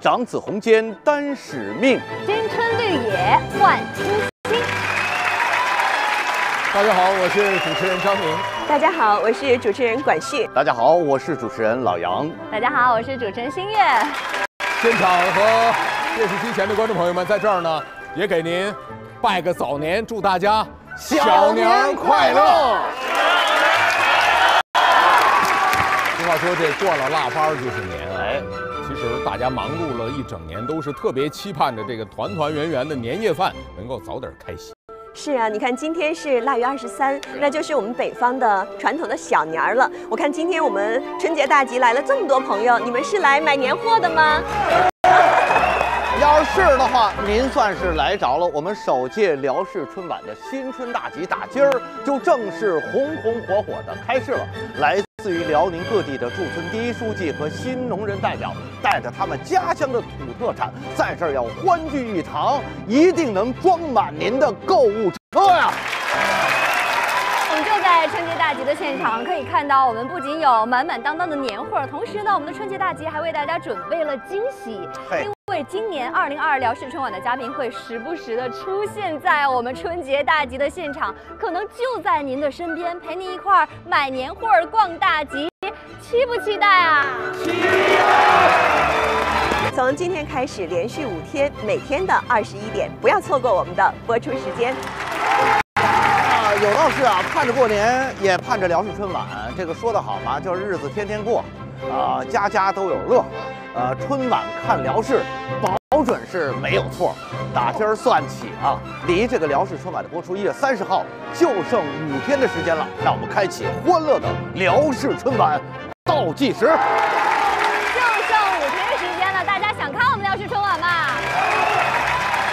长子红笺担使命，金春绿野换新星。大家好，我是主持人张明。大家好，我是主持人管旭。大家好，我是主持人老杨。大家好，我是主持人新月。现场和电视机前的观众朋友们，在这儿呢，也给您拜个早年，祝大家小年快乐。俗 话说，这过了腊八就是年实大家忙碌了一整年，都是特别期盼着这个团团圆圆的年夜饭能够早点开席。是啊，你看今天是腊月二十三，那就是我们北方的传统的小年儿了。我看今天我们春节大集来了这么多朋友，你们是来买年货的吗？要是的话，您算是来着了。我们首届辽视春晚的新春大集打今儿就正式红红火火的开市了。来自于辽宁各地的驻村第一书记和新农人代表，带着他们家乡的土特产，在这儿要欢聚一堂，一定能装满您的购物车呀！我们就在春节大集的现场，可以看到我们不仅有满满当当的年货，同时呢，我们的春节大集还为大家准备了惊喜。因为今年二零二二辽视春晚的嘉宾会时不时的出现在我们春节大集的现场，可能就在您的身边，陪您一块儿买年货、逛大集，期不期待啊？期待！从今天开始，连续五天，每天的二十一点，不要错过我们的播出时间。啊，有道是啊，盼着过年，也盼着辽视春晚。这个说得好嘛，就是日子天天过，啊，家家都有乐。呃，春晚看辽视，保准是没有错。打今儿算起啊，离这个辽视春晚的播出一月三十号就剩五天的时间了。让我们开启欢乐的辽视春晚倒计时。就剩五天时间了，大家想看我们辽视春晚吗？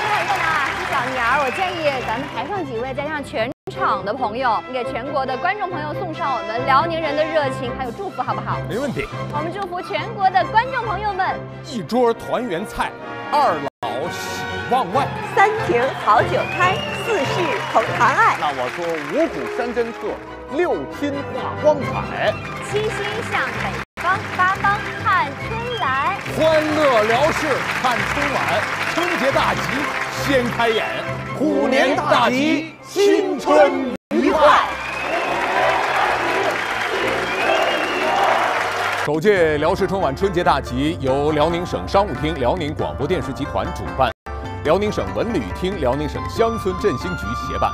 最后一个呢是小年儿，我建议咱们台上几位再加上全。场的朋友，给全国的观众朋友送上我们辽宁人的热情还有祝福，好不好？没问题。我们祝福全国的观众朋友们，一桌团圆菜，二老喜旺外，三瓶好酒开，四世同堂爱。那我说五谷山珍特，六亲化光彩，七星向北方，八方看春来。欢乐辽视看春晚，春节大集先开眼，虎年大吉。新春愉快！首届辽视春晚春节大集由辽宁省商务厅、辽宁广播电视集团主办，辽宁省文旅厅、辽宁省乡村振兴局协办。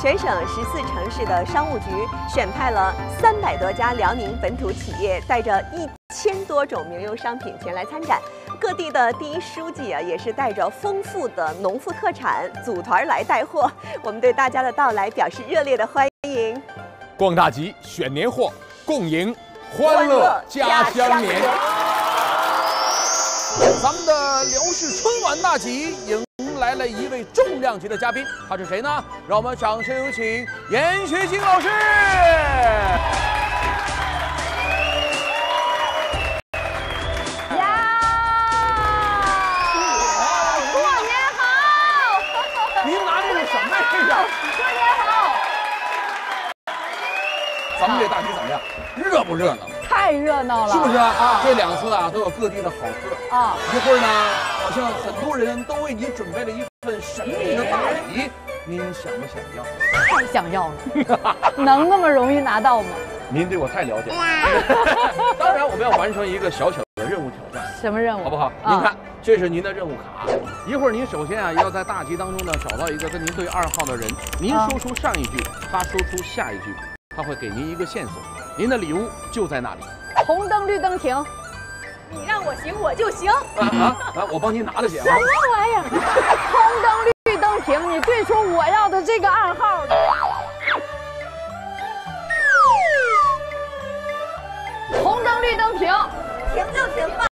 全省十四城市的商务局选派了三百多家辽宁本土企业，带着一千多种名优商品前来参展。各地的第一书记啊，也是带着丰富的农副特产组团来带货。我们对大家的到来表示热烈的欢迎。逛大集，选年货，共迎欢乐家乡年。咱们的辽视春晚大集迎来了一位重量级的嘉宾，他是谁呢？让我们掌声有请严学晶老师。咱们这大集怎么样？热不热闹？太热闹了，是不是啊？这两次啊，都有各地的好客啊。一会儿呢，好像很多人都为您准备了一份神秘的大礼，您想不想要？太想要了，能那么容易拿到吗？您对我太了解了。当然，我们要完成一个小小的任务挑战。什么任务？好不好？您看，这是您的任务卡。一会儿您首先啊，要在大集当中呢找到一个跟您对二号的人，您说出上一句，他说出下一句。他会给您一个线索，您的礼物就在那里。红灯绿灯停，你让我行我就行。啊啊！来，我帮您拿着去。什么玩意儿？红灯绿灯停，你对出我要的这个暗号。红灯绿灯停，停就停吧。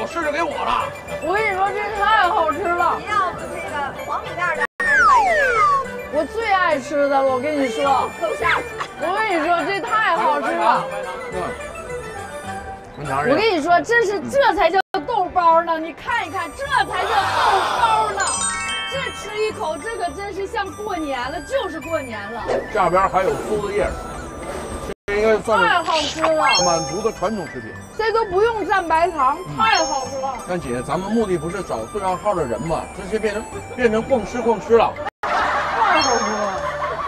好吃就给我了。我跟你说，这太好吃了。你要这个黄米面的还是白面的？我最爱吃的了，我跟你说，都下去。我跟你说，这太好吃了。我跟你说，这是这才叫豆包呢，你看一看，这才叫豆包呢。这吃一口，这可真是像过年了，就是过年了，下边还有苏子叶，这应该算太好吃了。满族的传统食品。这都不用蘸白糖，太好吃了，但姐，咱们目的不是找对暗号的人吗？直接变成变成逛吃逛吃了，太好吃了。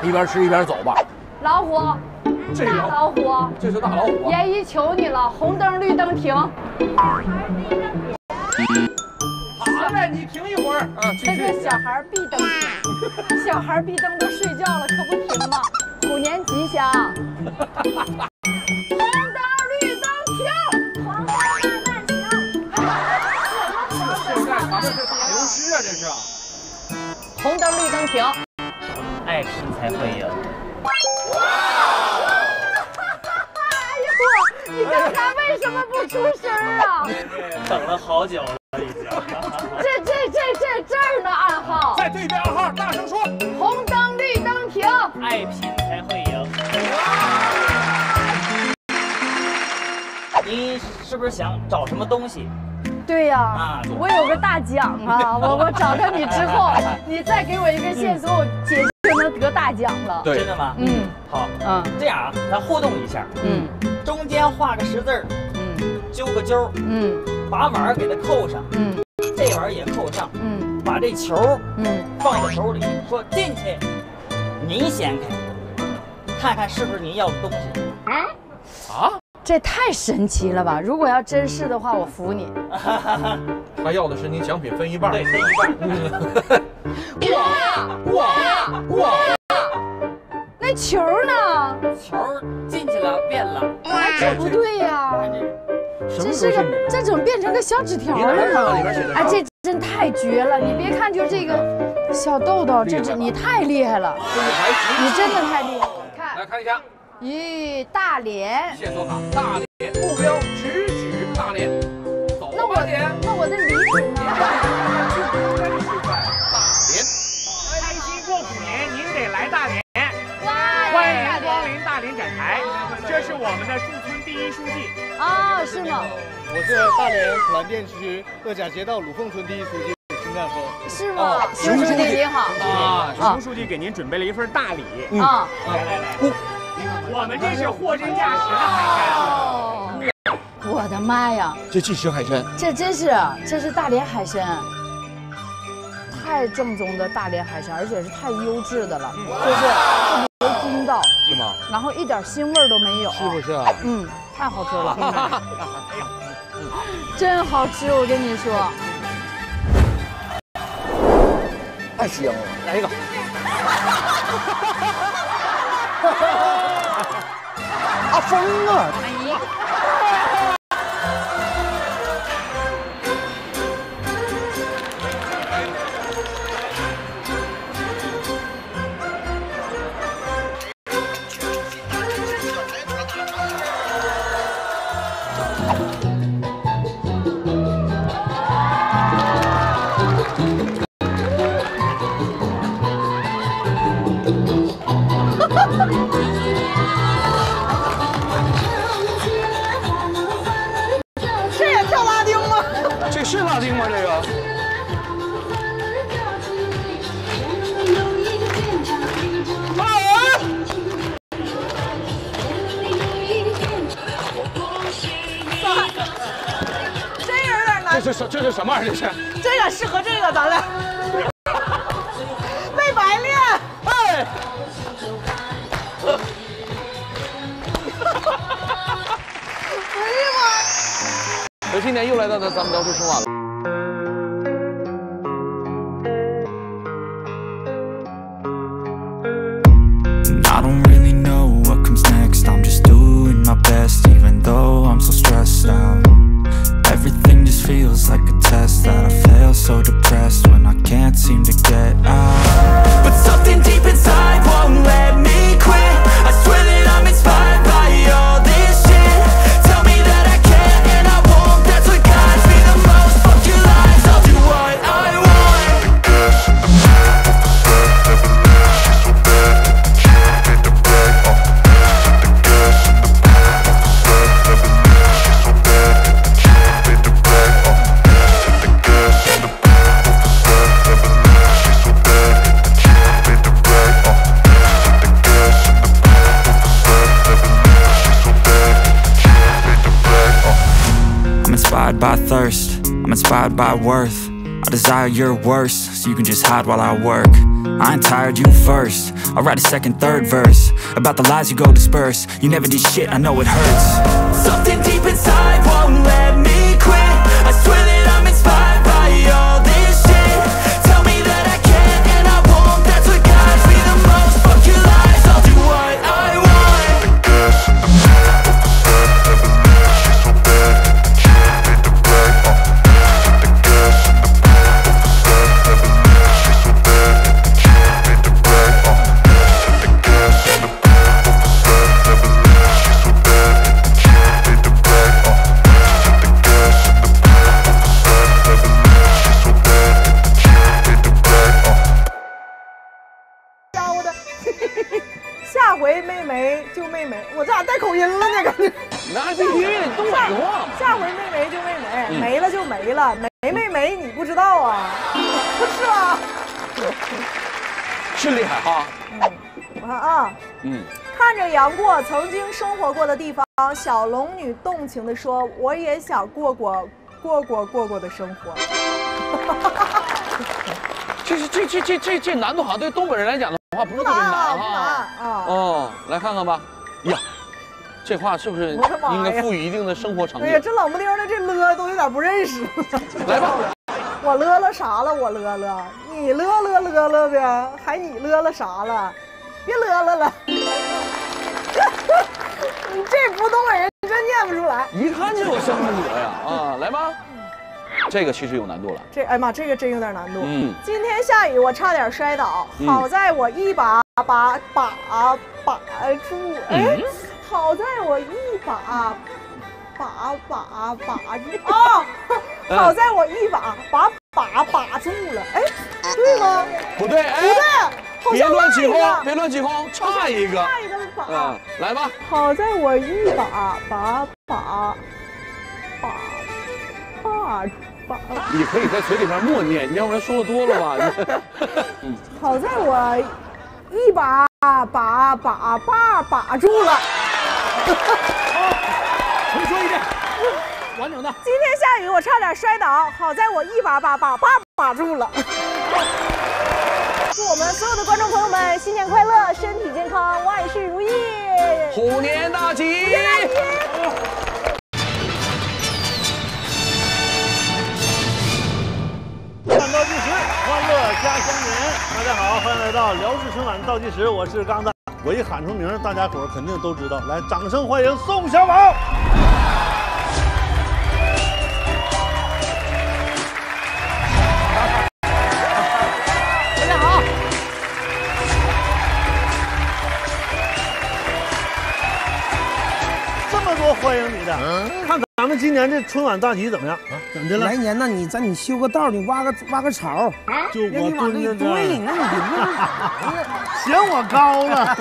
一边吃一边走吧。老虎，大这老老虎，这是大老虎啊！爷姨求你了，红灯绿灯停。好嘞，你停一会儿啊，继这个续。小孩必登停，小孩必灯都睡觉了，可不停吗？虎年吉祥。红灯绿灯停，黄灯慢慢停。现在咱们是打油诗啊，这是。红灯绿灯停。爱拼才会赢。你刚才为什么不出声啊？等了好久了，已经。这这这这这儿呢，暗号。再对一遍暗号，大声说。红灯绿灯停。爱拼你是不是想找什么东西？对呀、啊我有个大奖啊！我我找到你之后，你再给我一个线索，我姐就能得大奖了。对。真的吗？嗯。好，嗯。这样啊，咱互动一下，嗯。中间画个十字儿，嗯。揪个揪儿，嗯。把碗儿给它扣上，嗯。这碗儿也扣上，嗯。把这球嗯，放在手里，说进去，您掀开，看看是不是您要的东西。啊？啊，这太神奇了吧！如果要真是的话，我服你。他要的是您奖品分一半。对，分一半。哇哇！那球呢？球进去了，变了。哎，这不对呀、看这是个，这怎么变成个小纸条了呢？哎，这真太绝了！你别看就这个小豆豆，这这你太厉害了。你真的太厉害了。看，来看一下咦，大连，线索卡，大连目标直指大连，走那我吧点。那我的礼品呢？大连，开心过虎年，您得来大连。哇，欢迎光临大连展台，这是我们的驻村第一书记。啊，是吗？我是大连普兰店区乐甲街道鲁凤村第一书记邢占峰。是吗？熊书记您好。啊，啊熊书记给您准备了一份大礼。啊。来来来，我们这是货真价实的海哦，我的妈呀！这巨石海参，这真是，这是大连海参，太正宗的大连海参，而且是太优质的了，就是特别筋道，是吗？然后一点腥味都没有，是不是啊？嗯，太好吃了，真好吃，我跟你说。太香了，来一个。阿峰啊，这吗？这个？真有点难，这是什这是什么玩意儿？这是？这个适合这个，咱俩没 白练。哎，这今年又来到咱咱们聊出春晚了。That I fail so depressed when I can't seem to I'm by worth. I desire your worst, so you can just hide while I work. I ain't tired, you first. I'll write a second, third verse about the lies you go disperse. You never did shit, I know it hurts. Something deep inside won't let 女动情地说：“我也想过过过过过过的生活。这是这这这这这难度好像对东北人来讲的话不是特别难哈。哦，来看看吧。呀，这话是不是应该赋予一定的生活场哎呀，这冷不丁的，这了都有点不认识。来吧，我乐了啥了？我乐了，你乐乐乐了的，还你乐了啥了？别乐了了，你这不东北人真念不出来。一看就有生命者呀！啊，来吧，这个其实有难度了。这哎妈，这个真有点难度。嗯今天下雨，我差点摔倒，嗯好在我一把把把把住，哎，好在我一把把把把住啊，嗯 好在我一把把把把住了，哎，对吗？不对，哎不对，好别乱起哄，别乱起哄，差一个。差一个把嗯，，来吧，好在我一把把把把把把，你可以在嘴里边默念，你要不然说的多了吧？嗯，好在我一把把把把把住了。重说一遍，完整的。今天下雨，我差点摔倒，好在我一把把把把把住了。祝我们所有的观众朋友们新年快乐，身体健康，万事如意，虎年大吉！虎年大吉！倒计时，欢乐家乡年。大家好，欢迎来到辽视春晚倒计时，我是刚子。我一喊出名，大家伙儿肯定都知道。来，掌声欢迎宋小宝。欢迎你的，看咱们今年这春晚大集怎么样啊？怎么的了来？年呢，你咱你修个道，你挖个挖个槽，就我蹲着一堆，这，那你别 嫌我高了。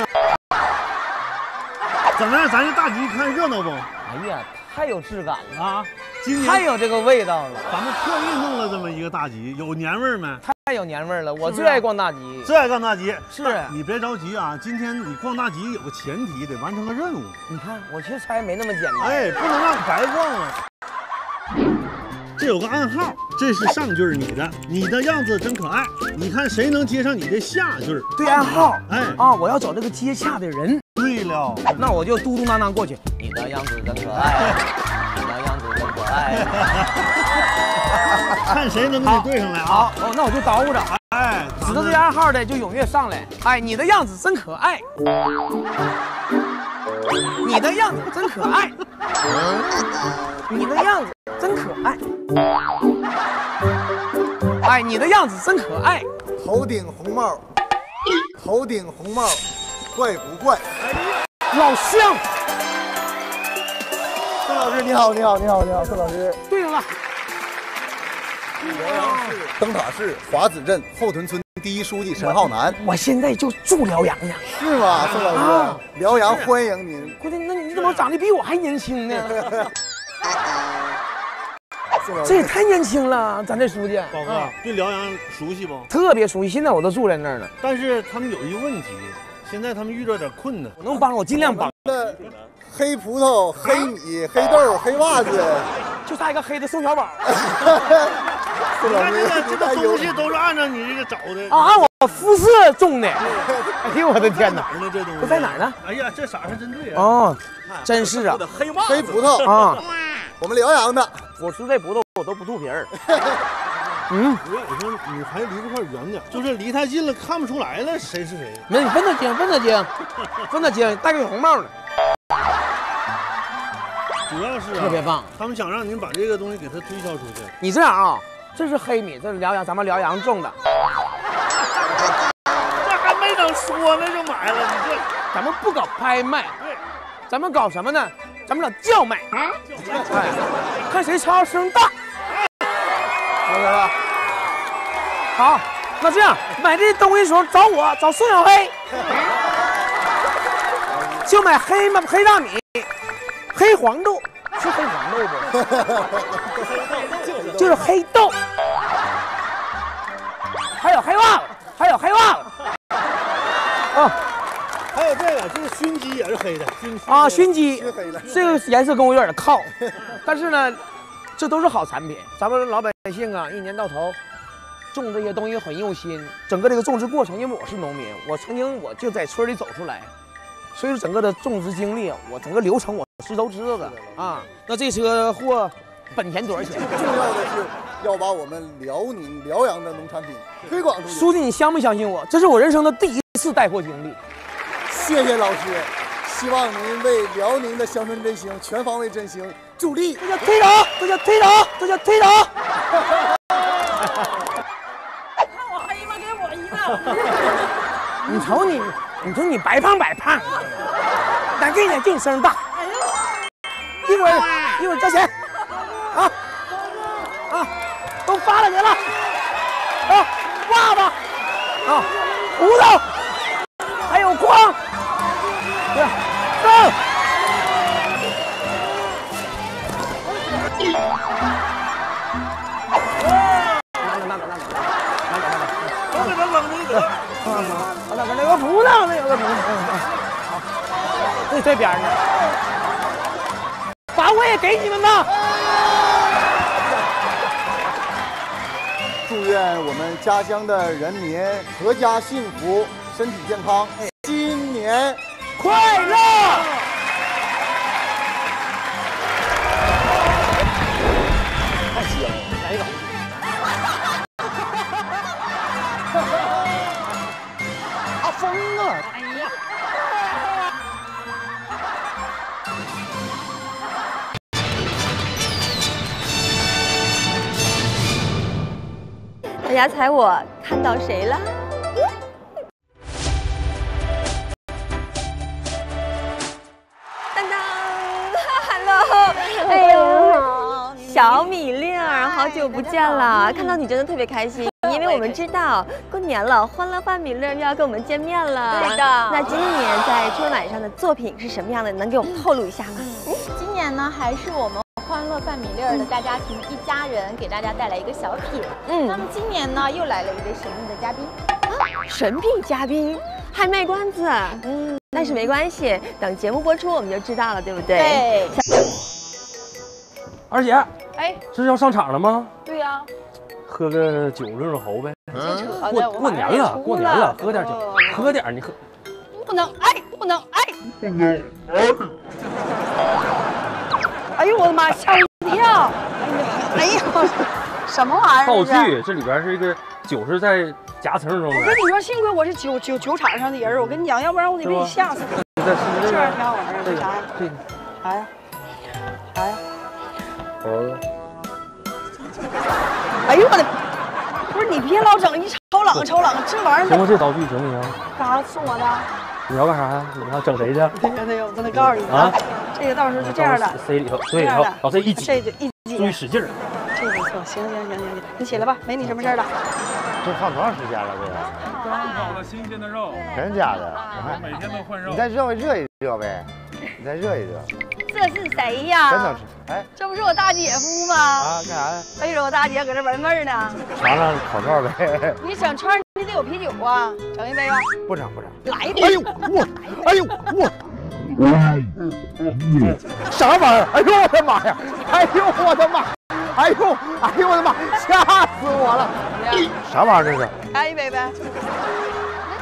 怎么样？咱这大集看热闹不？哎呀，太有质感了啊！今年太有这个味道了，咱们特意弄了这么一个大集，有年味儿没？太有年味儿了。我最爱逛大集，最爱逛大集是但你别着急啊，今天你逛大集有个前提，得完成个任务。你看，我其实猜没那么简单。哎，不能让白逛啊。这有个暗号，这是上句你的，你的样子真可爱。你看谁能接上你的下句？对暗号。哎啊，我要找这个接洽的人。对了，那我就嘟嘟囔囔过去。你的样子真可爱，看谁能跟你对上来啊？好，哦，那我就叨咕着。哎，知道这暗号的就踊跃上来。哎，你的样子真可爱，你的样子真可爱，你的样子真可爱。哎，你的样子真可爱。头顶红帽，头顶红帽，怪不怪？老乡，宋老师你好，你好，你好，你好，宋老师。对上了。辽阳市灯塔市华子镇后屯村第一书记陈浩南，我现在就住辽阳呢。是吗？宋老啊师，辽阳欢迎您。关键那你怎么长得比我还年轻呢？这也太年轻了，咱这书记。宝哥啊对辽阳熟悉不？特别熟悉，现在我都住在那儿呢。但是他们有一个问题，现在他们遇到点困难。我能帮，我尽量帮。那黑葡萄、黑米、黑豆、黑袜子，就差一个黑的宋小宝。你看这个这个东西都是按照你这个找的啊，按我肤色种的。哎呦我的天哪！呢这东西都在哪儿呢？哎呀，这色还真对啊！哦，真是啊，黑袜黑葡萄啊，我们辽阳的。我吃这葡萄我都不吐皮儿。嗯，我说你还离这块远点，就是离太近了看不出来了谁是谁。没，你分得清，分得清，分得清，戴个红帽呢。主要是、啊、特别棒，他们想让您把这个东西给它推销出去。你这样啊，这是黑米，这是辽阳，咱们辽阳种的。这还没等说呢就买了，你这咱们不搞拍卖，对，咱们搞什么呢？咱们搞叫卖啊，哎，看谁敲声大，明白吧？好，那这样买这东西的时候找我，找宋小黑，就买黑嘛黑大米。黑黄豆是黑黄豆不？就是黑豆，还有黑袜子，还有黑袜子。啊，还有这个，就是熏鸡也是黑的，熏啊熏鸡，这个颜色跟我有点靠，但是呢，这都是好产品。咱们老百姓啊，一年到头种这些东西很用心，整个这个种植过程，因为我是农民，我曾经我就在村里走出来。所以说整个的种植经历，我整个流程我是都知道的啊。那这车货本田多少钱？重要的是要把我们辽宁辽阳的农产品推广出去。书记，你相不相信我？这是我人生的第一次带货经历。谢谢老师，希望您为辽宁的乡村振兴全方位振兴助力。这叫推倒，这叫推倒，这叫推倒。看我黑吗？给我一个。你瞅你。你说你白胖白胖的，咱这点净声大，一会儿一会儿交钱，啊啊，都发了您了，啊，袜子，啊，葡萄，个葡萄，那有个葡萄，好，这这边呢，把我也给你们吧。祝愿我们家乡的人民阖家幸福，身体健康，新年快乐！大家猜我看到谁了？当当，Hello，哎呦，小米粒儿，好久不见了，看到你真的特别开心。因为我们知道过年了，欢乐饭米粒又要跟我们见面了。对的。那今年在春晚上的作品是什么样的？能给我们透露一下吗？嗯，今年呢还是我们欢乐饭米粒儿的大家庭一家人给大家带来一个小品。嗯。那么今年呢又来了一位神秘的嘉宾。啊，神秘嘉宾还卖关子？嗯，但是没关系，等节目播出我们就知道了，对不对？对。二姐，哎，这是要上场了吗？对呀。喝个酒润润喉呗。过过年了，过年了，喝点酒，喝点你喝。不能哎，不能哎，不能哎。哎呦我的妈，吓我一跳！哎呀，什么玩意儿？道具，这里边是一个酒是在夹层中的。我跟你说，幸亏我是酒酒酒场上的人我跟你讲，要不然我得被你吓死。这玩意儿挺好玩的，这啥呀？这个啥呀？啥呀？哦。哎呦我的！不是你别老整一超冷超冷，这玩意儿。行吗？这道具行不行？干啥送我的？你要干啥呀？你要整谁去？对呀对呀，我刚才告诉你啊，这个到时候是这样的，塞里头，塞里头老这一挤，这就一挤，注意使劲儿。这不错，行行行行行，你起来吧，没你什么事儿了。这放多长时间了？这个刚烤的新鲜的肉，真假的？我每天都换肉。你再热热一热呗，你再热一热。这是谁呀？真能吃！哎，这不是我大姐夫吗？啊，干啥呀？背着我大姐搁这闻味儿呢。尝尝烤串呗。你整串你得有啤酒啊，整一杯吧。不整不整。来一杯。哎呦我，哎呦我，啥玩意儿？哎呦我的妈呀！哎呦我的妈！哎呦哎呦我的妈！吓死我了！啥玩意儿这是？来一杯呗。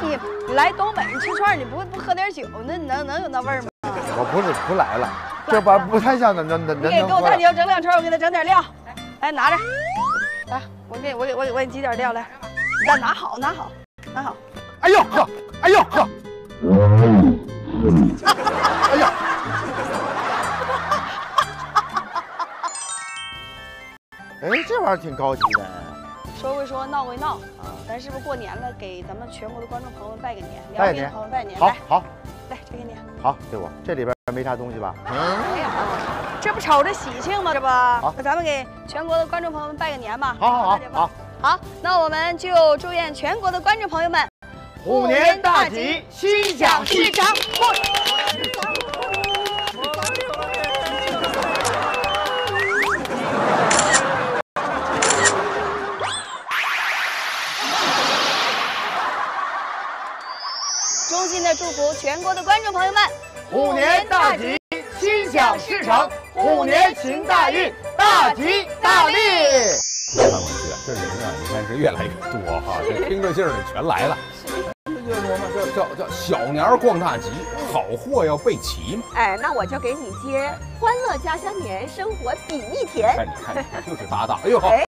那你你来东北吃串，你不不喝点酒，那能能有那味儿吗？我不是不来了，这玩意儿不太像那那那你给给我大姐整两串，我给她整点料。来拿着，来，我给我给我给我给你挤点料来，你再拿好拿好拿好。哎呦呵，哎呦呵，哎呀！哎，这玩意儿挺高级的。说归说，闹归闹，咱是不是过年了？给咱们全国的观众朋友们拜个年，拜年，朋友拜年。好，好，来，这给你。好，给我。这里边没啥东西吧？没有，这不瞅着喜庆吗？这不，好，那咱们给全国的观众朋友们拜个年吧。好好好，好，好，那我们就祝愿全国的观众朋友们虎年大吉，心想事成。衷心的祝福全国的观众朋友们虎年大吉，心想事成，虎年行大运，大吉大利。看过去，这人啊，你看是越来越多哈，这 听着劲儿的全来了。这叫什么？叫叫叫小年儿逛大集，好货要备齐嘛。哎，那我就给你接欢乐家乡年，生活比蜜甜。看你看就是搭档。哎呦，哎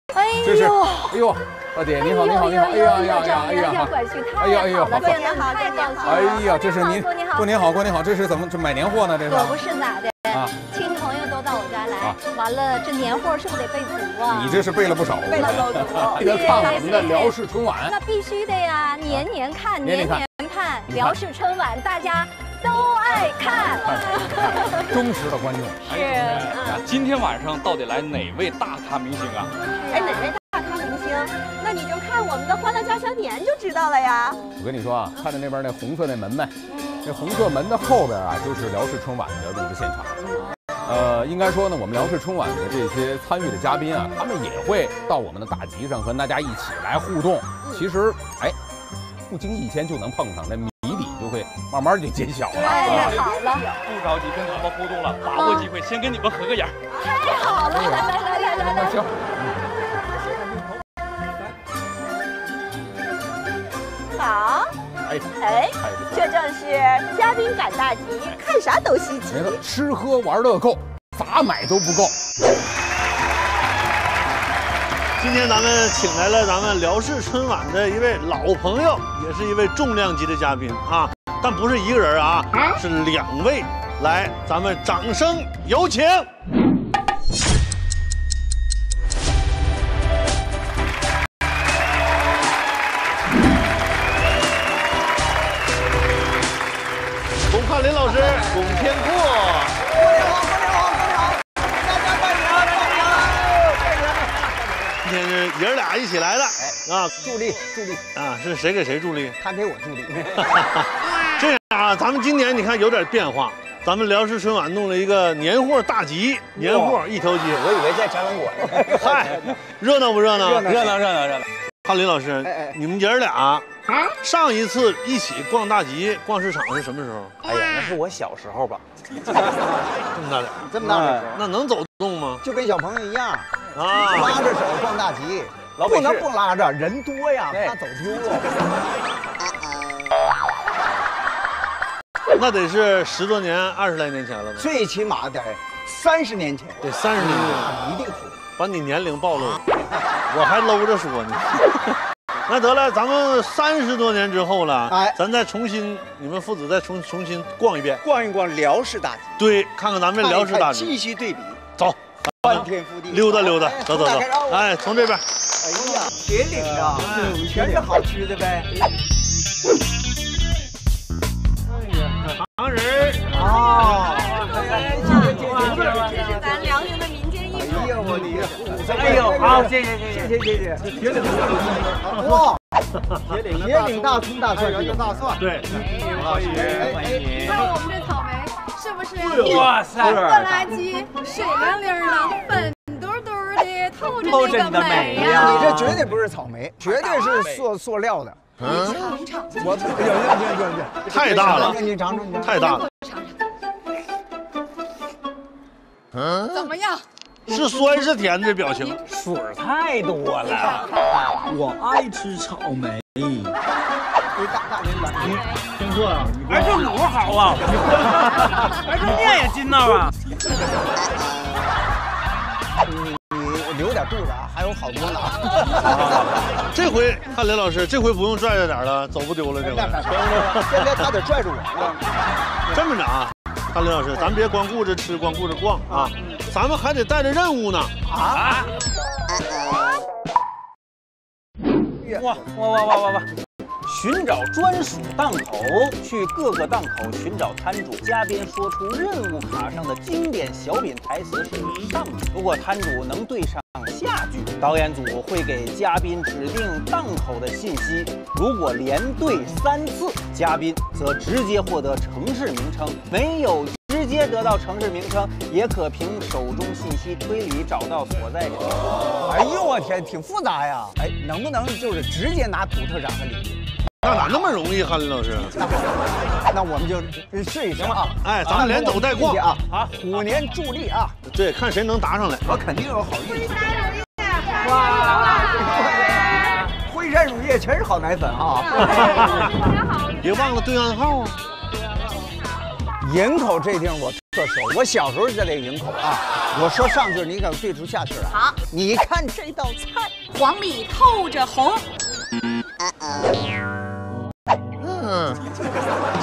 这是呦，哎呦，大姐你好你好你好，哎呀哎呀哎呀哎呀，管训太哎呀哎呀，过年好，太高兴了。哎呀，这是您过年好，过年好过年好，这是怎么这买年货呢？这是可不是咋的啊，亲戚朋友都到我家啊来，完了这年货是不是得备足啊？你这是备了不少，备了够足这个看我们的辽视春晚那，必须的呀，年年看，年年看年看，辽视春晚大家都爱看。忠实的观众。是，嗯今天晚上到底来哪位大咖明星啊？哎，哪位大咖明星？那你就看我们的欢乐家乡年就知道了呀。我跟你说啊，看着那边那红色那门没？那红色门的后边啊，就是辽视春晚的录制现场。呃，应该说呢，我们辽视春晚的这些参与的嘉宾啊，他们也会到我们的大集上和大家一起来互动。其实，哎，不经意间就能碰上，那谜底就会慢慢就揭晓了。太好了，不着急跟他们互动了，把握机会先跟你们合个影。太好了，来来来来来来，行。好，哎哎这正是嘉宾赶大集，看啥都稀奇。吃喝玩乐够，咋买都不够。今天咱们请来了咱们辽视春晚的一位老朋友，也是一位重量级的嘉宾啊，但不是一个人啊，是两位。来，咱们掌声有请。老师，巩天阔。今天是爷儿俩一起来的啊，助力助力啊，是谁给谁助力？他给我助力。这样啊，咱们今年你看有点变化，咱们辽视春晚弄了一个年货大集，年货一条街。我以为在展览馆。嗨，热闹不热闹？热闹热闹热闹热闹。哈林老师，你们爷儿俩啊，上一次一起逛大集、逛市场是什么时候？哎呀，那是我小时候吧，这么大点，这么大的时候，那能走动吗？就跟小朋友一样，啊，拉着手逛大集，不能不拉着，人多呀，怕走丢了。那得是十多年、二十来年前了吧？最起码得三十年前，得三十年前，一定是。把你年龄暴露，我还搂着说呢。那得了，咱们三十多年之后了，哎，咱再重新，你们父子再重重新逛一遍，逛一逛辽视大集，对，看看咱们辽视大集，继续对比，走，翻天覆地，溜达溜达，走走走，哎，从这边，哎呀，铁岭啊，全是好吃的呗。糖人啊，这是咱辽宁的民间艺术。哎呀，我的呀！哎呦，好，谢谢谢谢谢谢。铁岭哇，铁岭铁岭大葱大蒜是大蒜，对，欢迎欢迎。看我们这草莓是不是？哇塞红不拉几，水灵灵的，粉嘟嘟的，透着那个美呀！你这绝对不是草莓，绝对是塑塑料的。你尝尝，我行行行行行，太大了你尝尝，你太大了。怎么样？是酸是甜的表情？水太多了。我爱吃草莓。听错啊？哎，这卤好啊！哎，这面也筋道啊！留点肚子啊，还有好多呢。这回看雷老师，这回不用拽着点了，走不丢了。这回现在他得拽着我。这么着啊，看雷老师，咱别光顾着吃，光顾着逛啊，咱们还得带着任务呢。啊！哇哇哇哇哇哇！寻找专属档口，去各个档口寻找摊主。嘉宾说出任务卡上的经典小品台词是上句，如果摊主能对上下句，导演组会给嘉宾指定档口的信息。如果连对三次，嘉宾则直接获得城市名称。没有直接得到城市名称，也可凭手中信息推理找到所在者。哎呦我天，挺复杂呀！哎，能不能就是直接拿土特产和礼物？那哪那么容易，韩林老师？那我们就试一试啊！哎，咱们连走带逛啊！啊，虎年助力啊！对，看谁能答上来，我肯定有好运气。哇！辉山乳业全是好奶粉啊！别忘了对暗号啊！营口这地方我特熟，我小时候就在这营口啊。我说上句，你敢对出下句来。好，你看这道菜，黄里透着红。嗯，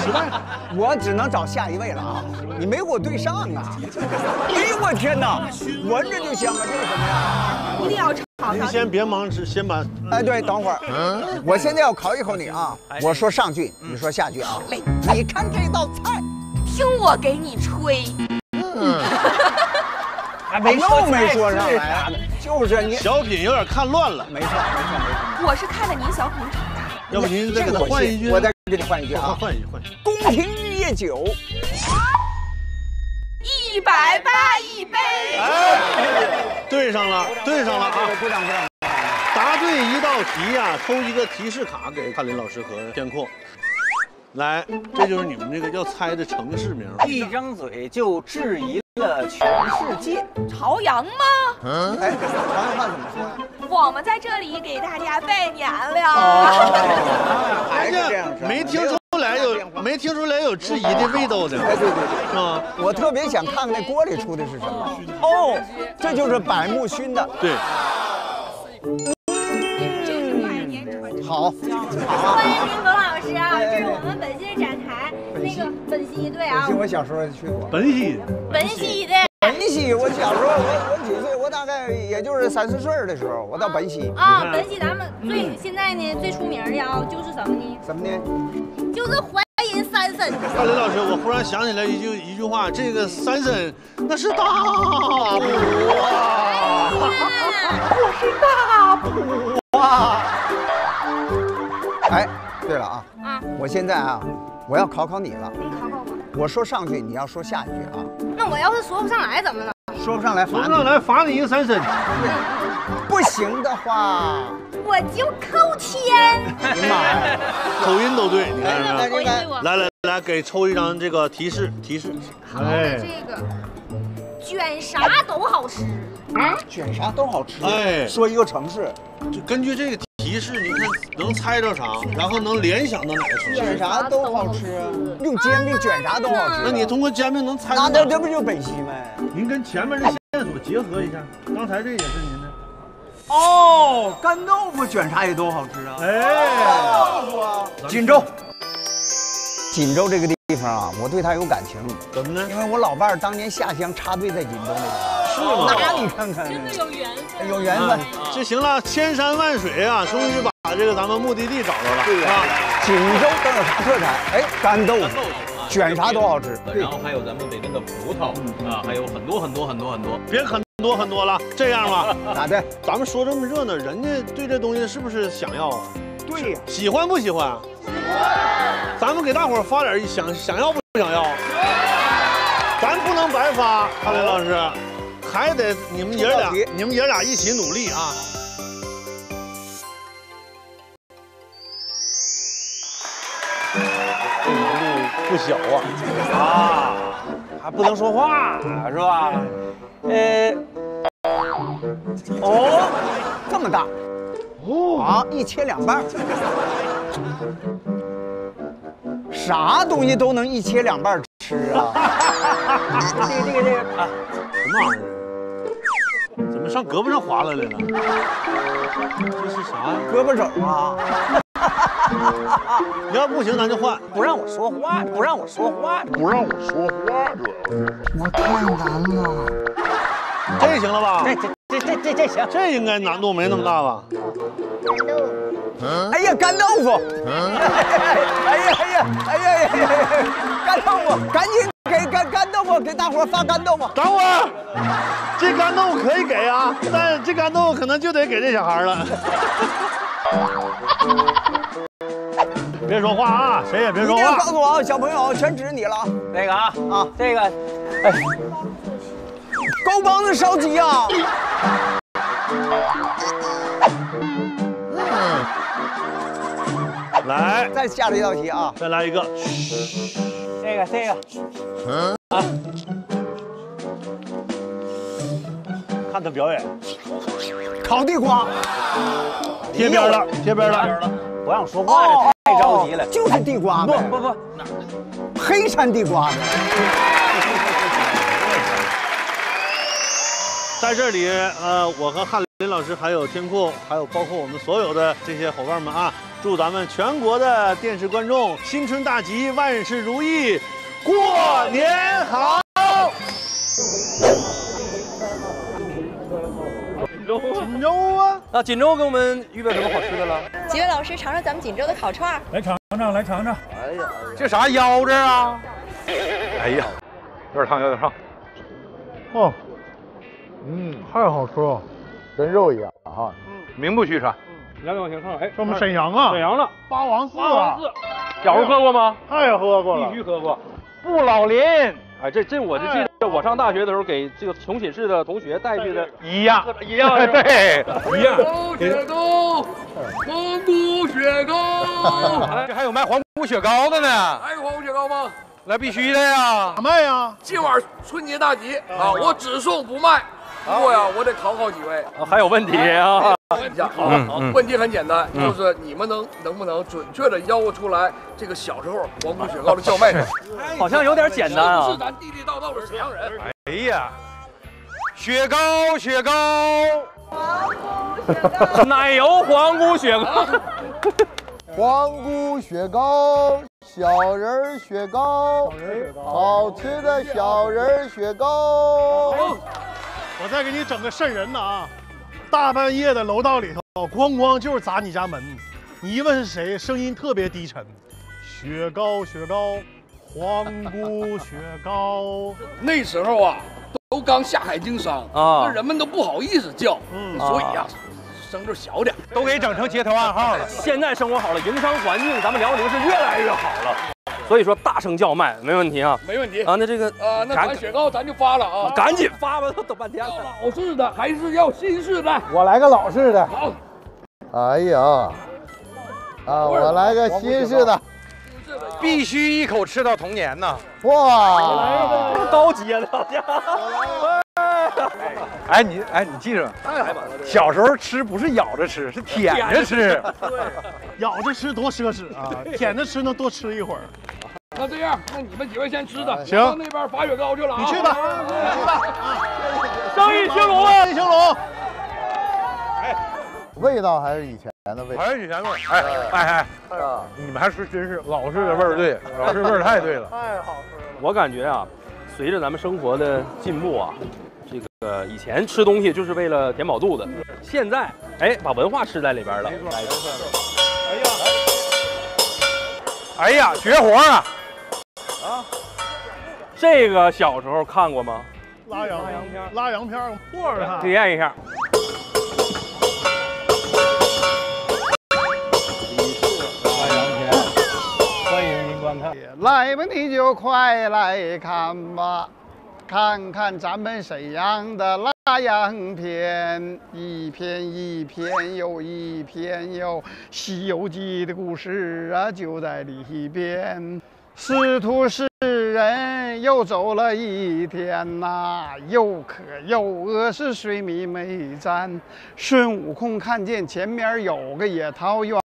失败了，我只能找下一位了啊！你没给我对上啊！哎呦我天哪，闻着就香啊！这是什么呀？一定要尝尝。您先别忙吃，先把……哎，对，等会儿，嗯，我现在要考一口你啊！我说上句，你说下句啊！你看这道菜，听我给你吹。嗯，还没又没说上来，就是你小品有点看乱了。没错，没错，没错。我是看着您小品长大。要不您再给他换一句？我再给你换一句啊！换一句，换一句。宫廷玉液酒，一百八一杯。哎，对上了，对上了啊！鼓掌，鼓掌。答对一道题呀，抽一个提示卡给翰林老师和天阔。来，这就是你们这个要猜的城市名。一张嘴就质疑了全世界。朝阳吗？嗯。哎，朝阳话怎么说？我们在这里给大家拜年了。哦，还是这样，没听出来有没听出来有质疑的味道的。哎，对对对，是吗？我特别想看看那锅里出的是什么。哦，这就是百木熏的。对。好，欢迎您，冯老师啊！这是我们本期的展台，那个本溪一队啊。我小时候去过。本溪。本溪一队。本溪，我小时候我我几岁？我大概也就是三四岁的时候，我到本溪。啊，本溪咱们最现在呢最出名的啊，就是什么呢？什么呢？就是淮阴三参。大雷老师，我忽然想起来一句一句话，这个三参那是大补啊！我是大补啊！哎，对了啊，啊，我现在啊，我要考考你了。你考考我。我说上句，你要说下一句啊。那我要是说不上来怎么了？说不上来，说不上来罚你一个三声。不行的话，我就扣钱。你妈呀，口音都对，你看是吧？来来来，给抽一张这个提示提示。哎，这个卷啥都好吃啊，卷啥都好吃。哎，说一个城市，就根据这个。提示，你看能猜着啥，然后能联想到哪个城市？卷啥都好吃，用煎饼卷啥都好吃。那你通过煎饼能猜？那这不就北溪吗？您跟前面的线索结合一下，刚才这也是您的。哦，干豆腐卷啥也都好吃啊！哎，干豆腐，锦州。锦州这个地方啊，我对它有感情。怎么呢？因为我老伴儿当年下乡插队在锦州那边。是吗？那你看看，真的有缘分，有缘分。这行了，千山万水啊，终于把这个咱们目的地找到了。对呀，锦州都有啥特产？哎，干豆腐，卷啥都好吃。然后还有咱们北京的葡萄啊，还有很多很多很多很多。别很多很多了，这样吧，咋的？咱们说这么热闹，人家对这东西是不是想要啊？对呀，喜欢不喜欢？喜欢。咱们给大伙发点想想要不想要？咱不能白发，康雷老师。还得你们爷俩，你们爷俩一起努力啊！这难度不不小啊，啊，还不能说话是吧？呃，哦，这么大，哦啊，一切两半，啥东西都能一切两半吃啊？这个这个这个啊，什么玩意儿？怎么上胳膊上划拉来了？这是啥呀？胳膊肘啊！你 要不行咱就换。不让我说话，不让我说话，不让我说话，主要我太难了。这行了吧？这这这这这这行，这应该难度没那么大吧？哎呀，干豆腐！哎呀哎呀哎呀哎呀！干豆腐，赶紧给干干豆腐，给大伙发干豆腐。等会儿，这干豆腐可以给啊，但这干豆腐可能就得给这小孩了。别说话啊，谁也别说一定要话。告诉我，小朋友全指你了。那个啊啊，这个，哎，高帮子烧鸡啊！来，再下了一道题啊！再来一个。这个这个，嗯啊，看他表演，烤地瓜，贴边了，贴边了。不让说话了，太着急了。就是地瓜呗。不不不，黑山地瓜。在这里，呃，我和翰林老师，还有天库，还有包括我们所有的这些伙伴们啊，祝咱们全国的电视观众新春大吉，万事如意，过年好！锦州锦州啊，那锦州给我们预备什么好吃的了？几位老师尝尝咱们锦州的烤串。来尝尝，来尝尝。哎呀，这啥腰子啊？哎呀，有点烫，有点烫。哦，嗯，太好吃了，跟肉一样哈。名不虚传。来，我先看看。哎，这我们沈阳啊，沈阳的八王寺八王寺啊，，小时候喝过吗？太喝过了必须喝过。不老林，哎，这这我就记得我上大学的时候给这个重寝室的同学带去的，一样一样是吧对一样。雪糕，皇姑雪糕，哎这还有卖皇姑雪糕的呢。还有皇姑雪糕吗？那，必须的呀！咋卖呀？今晚春节大吉啊！我只送不卖。不过呀，我得考考几位。啊还有问题啊？问一下嗯啊嗯，问题很简单，嗯就是你们能能不能准确的吆喝出来这个小时候黄姑雪糕的叫卖声？好像有点简单啊是不是咱地地道道的沈阳人？哎呀，雪糕，雪糕，奶油黄姑雪糕。黄姑雪糕，小人雪糕，好吃的小人雪糕。我再给你整个瘆人的啊！大半夜的楼道里头，咣咣就是砸你家门。你一问是谁，声音特别低沉。雪糕，雪糕，皇姑雪糕。那时候啊，都刚下海经商啊那人们都不好意思叫，嗯所以呀，声就小点。都给整成街头暗号了。现在生活好了，营商环境咱们辽宁是越来越好了，所以说大声叫卖没问题啊。没问题啊，那这个啊，那赶咱雪糕咱就发了啊，赶紧发吧，都等半天了。老式的还是要新式的？我来个老式的。好，哎呀，啊，我来个新式的。必须一口吃到童年呐！哇，这么高级啊，这好家伙！哎，你哎，你记着，小时候吃不是咬着吃，是舔着吃。对咬着吃多奢侈啊，舔着吃能多吃一会儿。那这样，那你们几位先吃的，行到那边发雪糕去了啊。你去吧，你去吧。生意兴隆啊！生意兴隆。味道还是以前的味道。还是以前味儿。哎哎哎，你们还是真是老式的味儿对，老式味儿太对了。太好吃了。我感觉啊，随着咱们生活的进步啊，这个以前吃东西就是为了填饱肚子，现在哎把文化吃在里边了。哎呀，哎呀绝活啊！啊，这个小时候看过吗？拉洋片，拉洋片，破着它。体验一下。欢迎您观看。来吧，你就快来看吧，看看咱们沈阳的拉洋片，一篇一篇又一篇哟，《西游记》的故事啊就在里边。师徒四人又走了一天呐、又渴又饿，是水米没沾。孙悟空看见前面有个野桃园，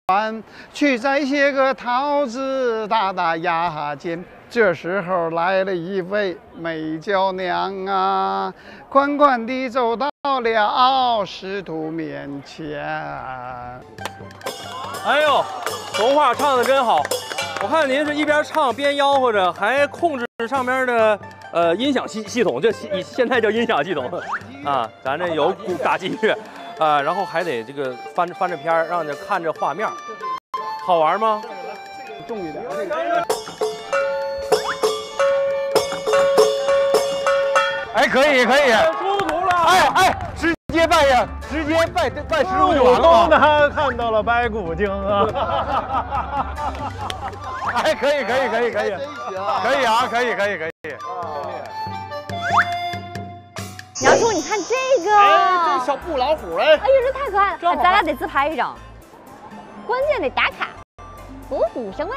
去摘些个桃子打打牙尖。这时候来了一位美娇娘啊，款款地走到了师徒面前。哎呦，童话唱的真好！我看您是一边唱边吆喝着，还控制上面的呃音响系系统，这现现在叫音响系统啊。咱这有鼓打击乐啊，然后还得这个翻翻着片儿，让着看着画面，好玩吗？重一点。哎，可以可以，出图了！哎哎，直接拜呀，直接拜拜师傅就完了吗？东南看到了白骨精啊！哎，可以可以可以可以，可以啊，可以可以可以。杨叔，你看这个，哎，这小布老虎哎，哎呦，这太可爱了，哎咱俩得自拍一张，关键得打卡，虎虎生威。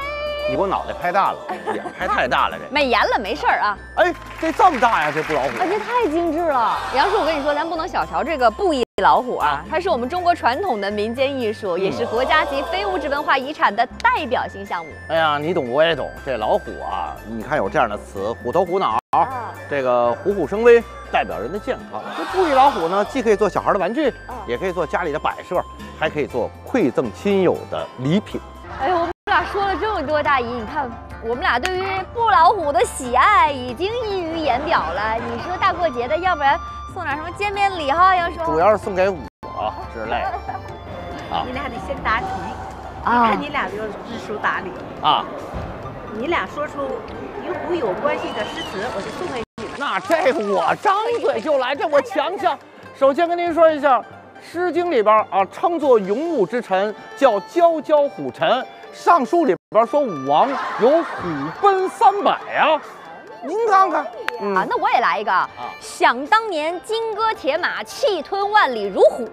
你给我脑袋拍大了，脸拍太大了这。美颜了，没事儿啊。哎，这这么大呀，这布老虎。而且太精致了。杨叔，我跟你说，咱不能小瞧这个布艺老虎啊，它是我们中国传统的民间艺术，也是国家级非物质文化遗产的代表性项目。哎呀，你懂我也懂，这老虎啊，你看有这样的词，虎头虎脑，这个虎虎生威，代表人的健康。这布艺老虎呢，既可以做小孩的玩具，也可以做家里的摆设，还可以做馈赠亲友的礼品。哎呦，俩说了这么多，大姨，你看我们俩对于布老虎的喜爱已经溢于言表了。你说大过节的，要不然送点什么见面礼哈？要说，主要是送给我之类的。啊你俩得先答题，啊你看你俩就知书达理。啊，你俩说出与虎有关系的诗词，我就送给你们。那这我张嘴就来，这我强项。首先跟您说一下，《诗经》里边啊，称作勇武之臣叫蛟蛟虎臣，《尚书》里边说武王有虎奔三百啊。您看看，嗯啊，那我也来一个。啊想当年金戈铁马，气吞万里如虎。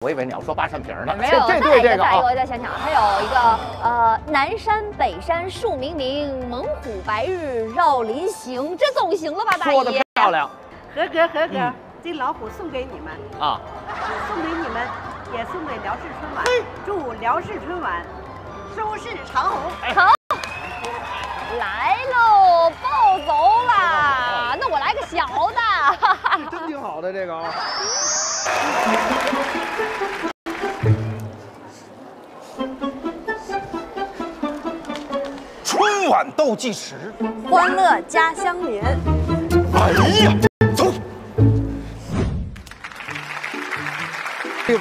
我以为你要说八扇屏呢。没有，这再来一个，这个啊再一个，我再想想，还有一个呃，南山北山树明明，猛虎白日绕林行，这总行了吧，大爷说的爷？漂亮合格合格嗯，这老虎送给你们，啊！送给你们，也送给辽视春晚，祝辽视春晚收视长虹。好，来喽，暴走啦！那我来个小的，真挺好的这个啊。春晚倒计时，欢乐家乡年。哎呀，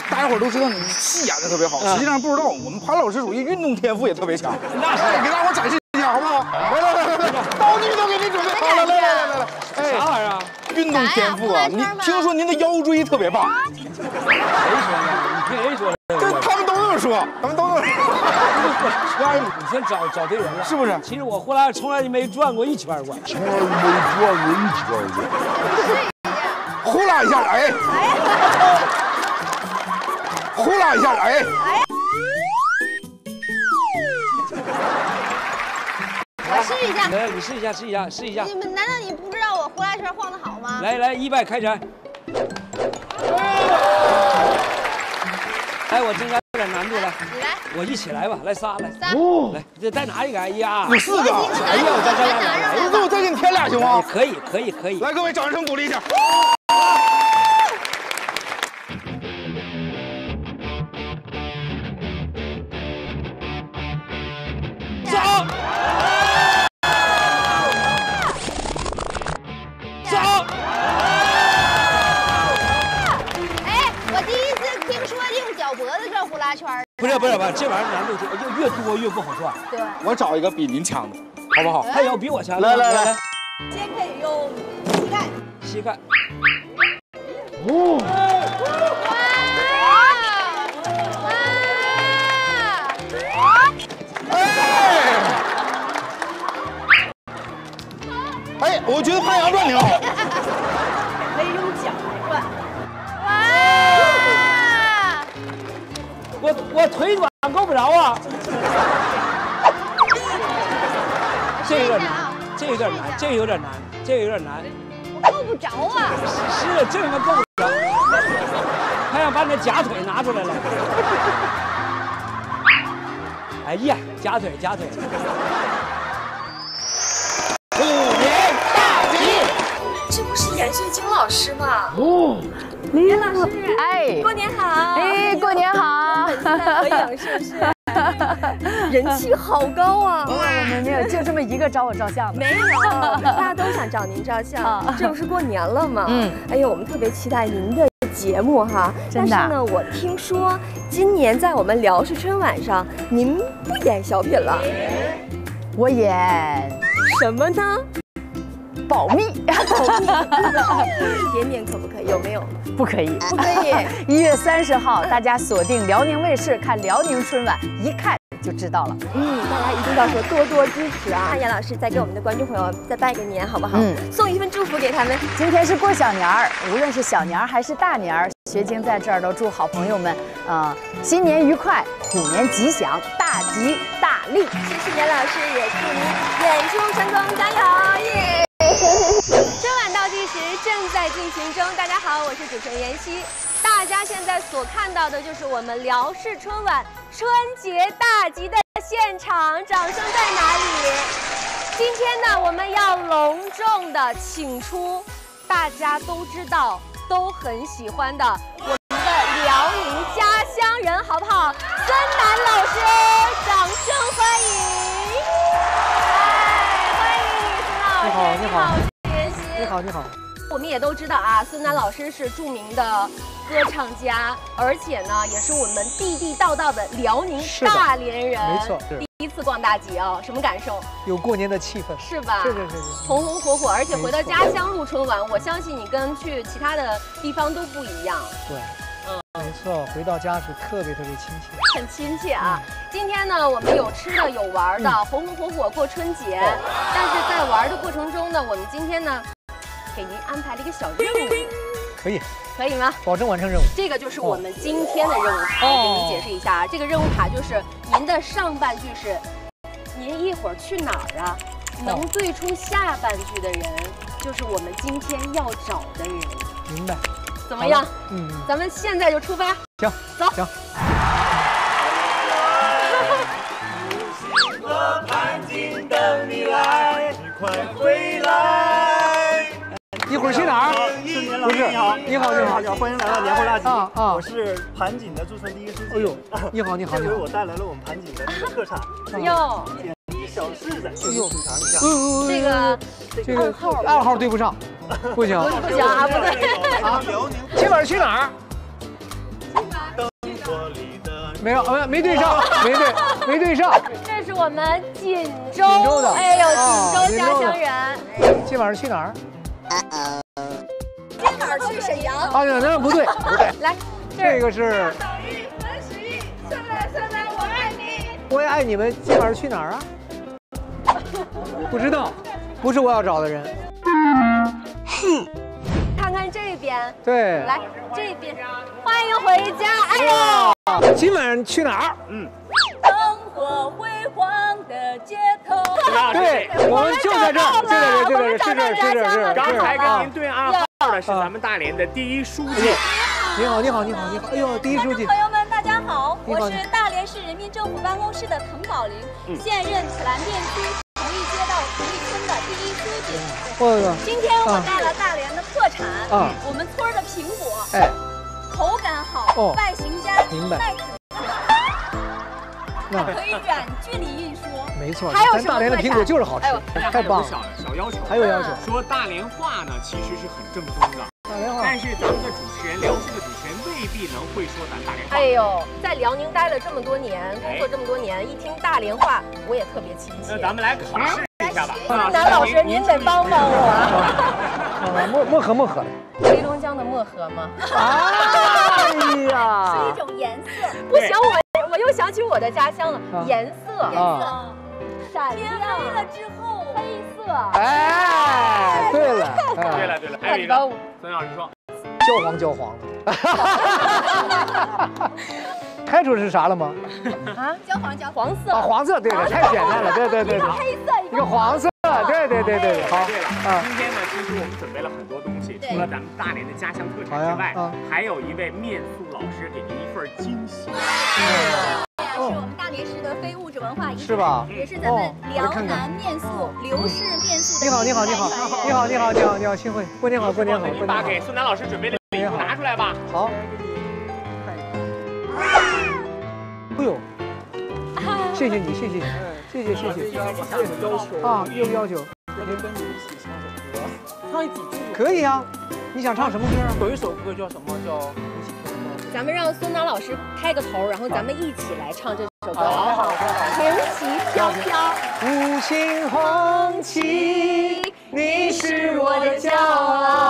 大家伙都知道你戏演的特别好，实际上不知道我们潘老师属于运动天赋也特别强。那是，给大伙展示一下好不好？来来来来来，道具都给你准备好了，来来来来来，哎，啥玩意儿啊？运动天赋啊！你听说您的腰椎特别棒？谁说的？你听谁说的？这他们都这么说，他们都这么说。圈儿，你先找找对人了，是不是？其实我呼啦从来就没转过一圈儿过，从来没转过一圈过。呼啦一下，哎，呼啦一下，哎，我试一下。来，你试一下，试一下，试一下你。们难道你不知道我呼啦圈晃的好吗？来来，预备，开始。哎，我增加点难度来，你来，我一起来吧，来仨来。仨哦，来，这再拿一个，哎呀，有四个哎呀，我再再来来来，那我再给你添俩行吗？可以可以可以。来，各位掌声鼓励一下。这玩意儿难度就越越多越不好转。对，我找一个比您强的，好不好？还有比我强的。来来来，先可以用膝盖，膝盖。哦，哎，我觉得攀羊转挺好。可以用脚来转。哇我我腿短够不着啊。这个有点难，这个有点难，这个有点难，这个有点难。我够不着啊！是，这他妈够不着。还想把你的假腿拿出来了。哎呀，假腿，假腿。虎年大吉！这不是闫学晶老师吗？哦，严老师，哎，过年好！哎，过年好！合影是不是？人气好高啊！哇，我们没有就这么一个找我照相的，没有，大家都想找您照相。这不是过年了吗？嗯，哎呦，我们特别期待您的节目哈。真的。但是呢，我听说今年在我们辽视春晚上，您不演小品了。我演什么呢？保密，保密，一点点可不可以？有没有？不可以，不可以。一月三十号，大家锁定辽宁卫视看辽宁春晚，一看就知道了。嗯，大家一定到时候多多支持啊！那严老师再给我们的观众朋友再拜个年，好不好？嗯，送一份祝福给他们。今天是过小年儿，无论是小年儿还是大年儿，学晶在这儿都祝好朋友们，呃，新年愉快，虎年吉祥，大吉大利。谢谢严老师，也祝您演出成功，加油！正在进行中，大家好，我是主持人妍希。大家现在所看到的就是我们辽视春晚春节大集的现场，掌声在哪里？今天呢，我们要隆重的请出大家都知道、都很喜欢的我们的辽宁家乡人，好不好？孙楠老师，掌声欢迎！哎，欢迎你好，你好，妍希，你好，你好。我们也都知道啊，孙楠老师是著名的歌唱家，而且呢，也是我们地地道道的辽宁大连人。没错，第一次逛大集啊，什么感受？有过年的气氛，是吧？是是是是，红红火火，而且回到家乡录春晚，我相信你跟去其他的地方都不一样。对，嗯，没错，回到家是特别特别亲切，很亲切啊。今天呢，我们有吃的，有玩的，红红火火过春节。但是在玩的过程中呢，我们今天呢，给您安排了一个小任务，可以，可以吗？保证完成任务。这个就是我们今天的任务卡，我给您解释一下啊。这个任务卡就是您的上半句是，您一会儿去哪儿啊？能对出下半句的人，就是我们今天要找的人。明白。怎么样？嗯，咱们现在就出发。行，走。行。盘锦等你来，你快回来。一会儿去哪儿？不是，你好，你好，你好，你好，欢迎来到年货大集啊啊！我是盘锦的驻村第一书记。哎呦，你好，你好，这回我带来了我们盘锦的这个特产。哟，小柿子，哎呦，品尝一下。这个这个暗号对不上，不行，不行啊，不对啊！今晚去哪儿？没有，呃，没对上，没对，没对上。这是我们锦州，锦州的，哎呦，锦州家乡人。今晚上去哪儿？今晚去沈阳。啊，那不对，不对。来，这个是。我爱你。我也爱你们。今晚上去哪儿啊？不知道，不是我要找的人。哼。看看这边。对。来这边，欢迎回家。哎呦。今晚去哪儿？嗯。灯火辉煌的街头。对，我们就在这儿，就在这儿，就在这儿，是这儿，是这儿。刚才跟您对暗号的是咱们大连的第一书记。你好，你好，你好，你好。哎呦，第一书记。朋友们，大家好，我是大连市人民政府办公室的滕宝林，现任紫兰店区同义街道同义村的第一书记。我今天我带了大连的特产，啊，我们村的苹果，哎，口感好，外形佳，明白。它可以远距离。没错，还有咱大连的苹果就是好吃，太棒了。小小要求，还有要求，说大连话呢，其实是很正宗的。大连话，但是咱们的主持人，辽视的主持人未必能会说咱大连话。哎呦，在辽宁待了这么多年，工作这么多年，一听大连话，我也特别亲切。那咱们来考试一下吧。南老师，您得帮帮我。漠漠河漠河的。黑龙江的漠河吗？哎呀，是一种颜色。不行，我我又想起我的家乡了，颜色，颜色，闪天黑了之后，黑色。哎，对了，对了对了，还有一个，孙老师说，焦黄焦黄的。开出是啥了吗？啊，焦黄焦黄色啊，黄色，对对，太简单了，对对对对。黑色一个黄色，对对对对，好。对了，今天呢，其实我们准备了很多东西，除了咱们大连的家乡特产之外，还有一位面塑老师给您一份惊喜。是我们大连市的非物质文化遗产，是吧？也是咱们辽南面塑刘氏面塑的。你好，你好，你好，你好，你好，你好，你好，幸会，过年好，过年好，过年好。把给孙楠老师准备的礼物拿出来吧。好。哎呦，谢谢你，谢谢你，谢谢谢谢。还有要求啊？有要求？跟你一起唱首歌，唱几句。可以啊，你想唱什么歌啊？有一首歌叫什么？叫。咱们让孙楠老师开个头，然后咱们一起来唱这首歌，好不好？红旗飘飘，五星红旗，你是我的骄傲。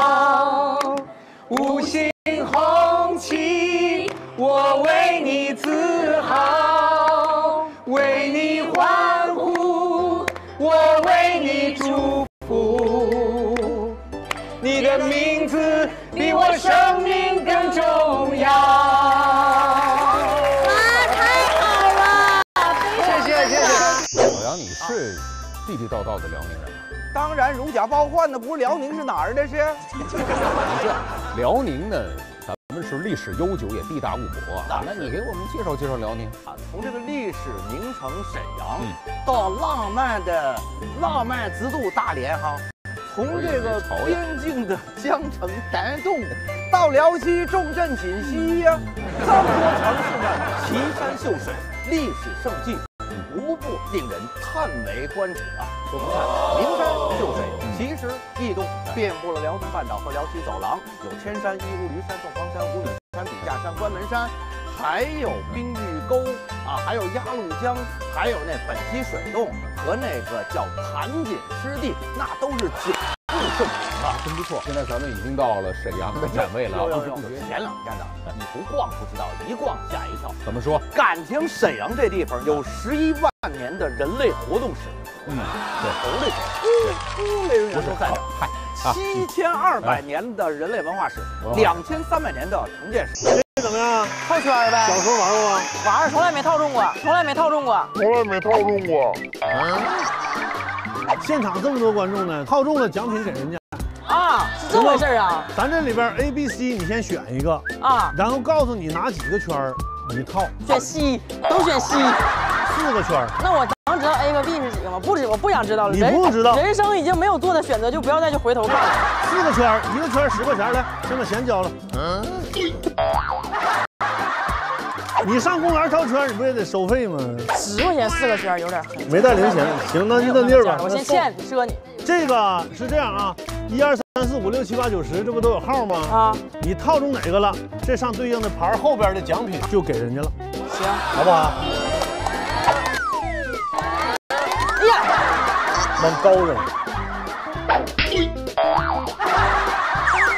地地道道的辽宁人吗？当然，如假包换的不是辽宁是哪儿的？是？这样，辽宁呢，咱们是历史悠久，也地大物博啊。那你给我们介绍介绍辽宁啊？从这个历史名城沈阳，到浪漫的浪漫之都大连哈。从这个边境的江城丹东，到辽西重镇锦西呀，这么多城市呢，奇山秀水，历史胜迹，不令人叹为观止啊！我不看，名山秀水，其实异洞遍布了辽东半岛和辽西走廊，有千山、一乌驴山、凤凰山、五里山、笔架山、关门山，还有冰峪沟啊，还有鸭绿江，还有那本溪水洞和那个叫盘锦湿地，那都是景。盛啊，真不错！现在咱们已经到了沈阳的展位了。前两天呢，你不逛不知道，一逛吓一跳。怎么说？感情沈阳这地方有十一万年的人类活动史。嗯，对，猴类史，类人猿都在这。嗨，七千二百年的人类文化史，两千三百年的城建史。这怎么样？套圈呗。小时候玩过吗？玩，从来没套中过，从来没套中过，从来没套中过。现场这么多观众呢，套中了奖品给人家啊，是这么回事啊？咱这里边 A、B、C，你先选一个啊，然后告诉你哪几个圈儿你套。选 C，都选 C，四个圈儿。那我能知道 A 和 B 是几个吗？不知，我不想知道了。你不知道，人生已经没有做的选择，就不要再去回头看了。四个圈儿，一个圈儿十块钱，来，先把钱交了。嗯。你上公园套圈，你不也得收费吗？十块钱四个圈，有点狠。没带零钱，行，那就那地儿吧。我先欠你，赊你。这个是这样啊，一二三四五六七八九十，这不都有号吗？啊，你套中哪个了，这上对应的牌后边的奖品就给人家了。行，好不好？哎呀，往高扔。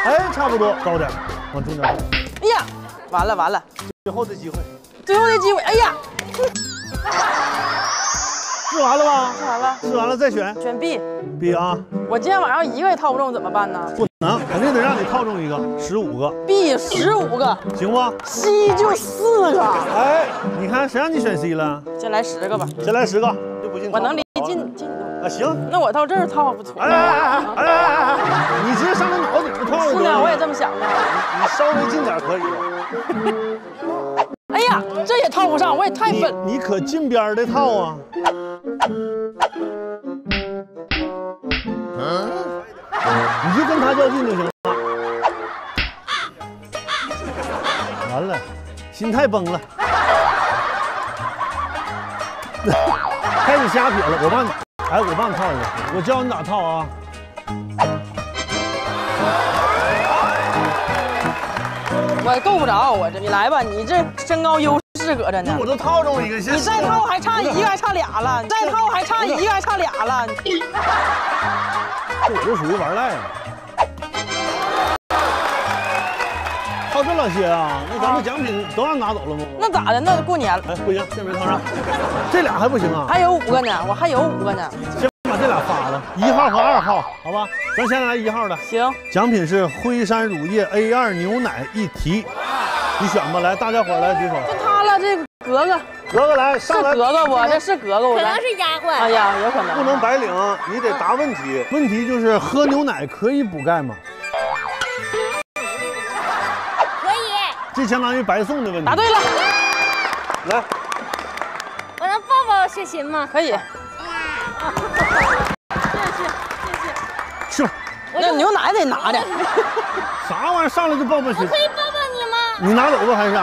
哎，差不多，高点，往中间。哎呀，完了完了，最后的机会。最后的机会，哎呀，试完了吧？试完了，试完了再选，选 B。B 啊，我今天晚上一个也套不中怎么办呢？不能，肯定得让你套中一个，十五个。B 十五个，行不？C 就四个。哎，你看谁让你选 C 了？先来十个吧。先来十个，就不信。我能离近近啊，行。那我到这儿套不错。哎哎哎哎哎哎！你直接上他脑顶上套。是呢，我也这么想的。你稍微近点可以。这也套不上，我也太笨。你可近边的套啊。嗯，你就跟他较劲就行了。完了，心态崩了，开始瞎撇了。我帮你，哎，我帮你套一个，我教你咋套啊。我够不着，我这你来吧，你这身高优势搁着呢。我都套中一个，你再套还差一个，还差俩了。再套还差一个，还差俩了。这我就属于玩赖了。套这老些啊？那咱们奖品都让拿走了吗？那咋的？那过年了。哎，不行，先别套上。这俩还不行啊？还有五个呢，我还有五个呢。先把这俩发了，一号和二号，好吧？咱先来一号的。行。奖品是辉山乳业 A 二牛奶一提，你选吧。来，大家伙来举手。就他了，这个格格，格格来，是格格不？这是格格，我可能是丫鬟。哎呀，有可能。不能白领，你得答问题。问题就是喝牛奶可以补钙吗？可以。这相当于白送的问题。答对了。来，我能抱抱雪琴吗？可以。那牛奶得拿的。啥玩意儿上来就抱抱雪？我可以抱抱你吗？你拿走吧，还是？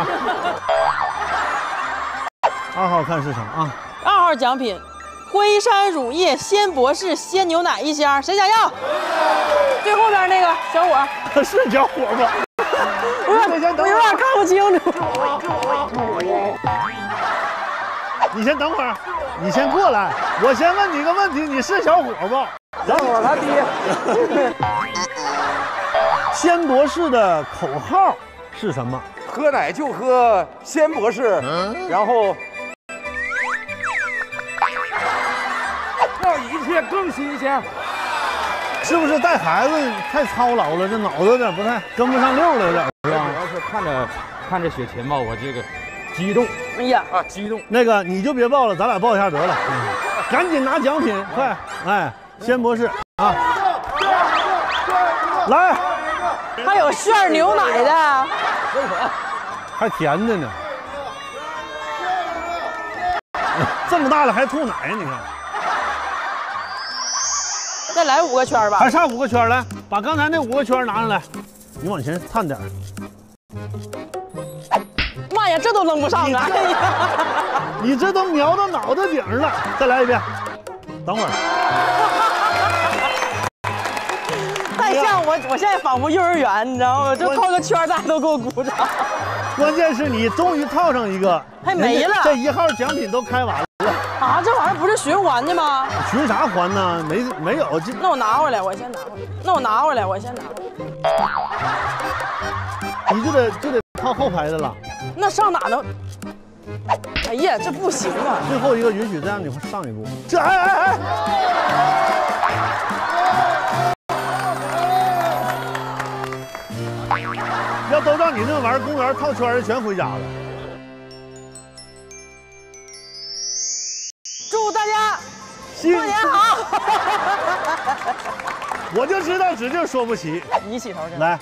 二号看市场啊。二号奖品，辉山乳业鲜博士鲜牛奶一箱，谁想要？最后边那个小伙，他是小伙吗？不是，我有点看不清楚。你先等会儿，你先过来，我先问你个问题，你是小伙不？小伙他爹。仙博士的口号是什么？喝奶就喝鲜博士，然后让一切更新鲜。是不是带孩子太操劳了？这脑子有点不太跟不上溜了，有点是吧？主要是看着看着雪琴吧，我这个激动。哎呀啊，激动！那个你就别抱了，咱俩抱一下得了。赶紧拿奖品，快！哎，鲜博士啊，来，还有炫牛奶的，还甜的呢。这么大了还吐奶，你看。再来五个圈吧，还差五个圈，来，把刚才那五个圈拿上来，你往前探点。这都扔不上啊！哎呀，你这都瞄到脑袋顶了，再来一遍。等会儿。太像我，我现在仿佛幼儿园，你知道吗？就套个圈，大家都给我鼓掌。关键是你终于套上一个，还没了，这一号奖品都开完了。啊，这玩意儿不是循环的吗？循啥环呢？没没有这。那我拿回来，我先拿回来。那我拿回来，我先拿回来。你就得就得套后排的了。那上哪能？哎呀，这不行啊！最后一个允许再让你上一步。这哎哎哎！要都让你那玩意儿，公园套圈的全回家了。祝大家新过年好！我就知道指定说不齐。你起头去。来，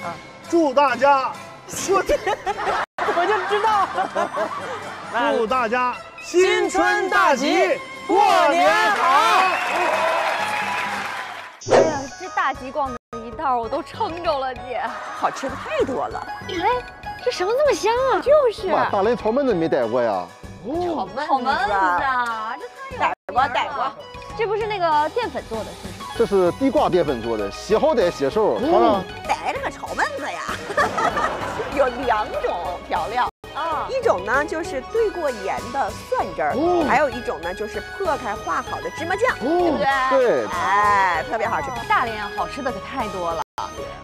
祝大家 我就知道。祝大家新春大吉，过年好！哎呀，这大吉逛的一道我都撑着了，姐。好吃的太多了。哎，这什么这么香啊？就是。妈，大连炒焖子没逮过呀？炒焖炒焖子啊，这太有逮过逮过。这不是那个淀粉做的，是不是？这是地瓜淀粉做的，洗好歹洗瘦，尝尝。逮着个炒焖子呀，有两种调料。啊，一种呢就是兑过盐的蒜汁儿，还有一种呢就是破开化好的芝麻酱，对不对？对，哎，特别好吃。大连好吃的可太多了，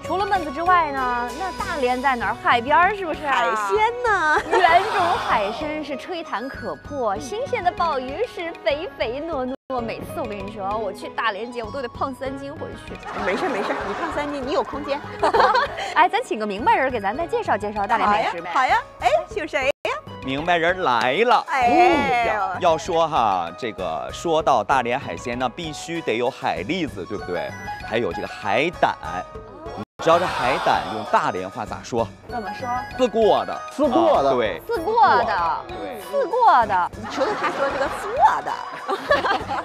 除了焖子之外呢，那大连在哪儿？海边是不是？海鲜呢？原种海参是吹弹可破，新鲜的鲍鱼是肥肥糯糯。每次我跟你说，我去大连街，我都得胖三斤回去。没事没事，你胖三斤，你有空间。哎，咱请个明白人给咱再介绍介绍大连美食呗。好呀，哎，请谁呀？明白人来了。哎，要说哈，这个说到大连海鲜呢，必须得有海蛎子，对不对？还有这个海胆。你知道这海胆用大连话咋说？怎么说？刺过的，刺过的，对，刺过的，对，刺过的。除了他说这个刺的，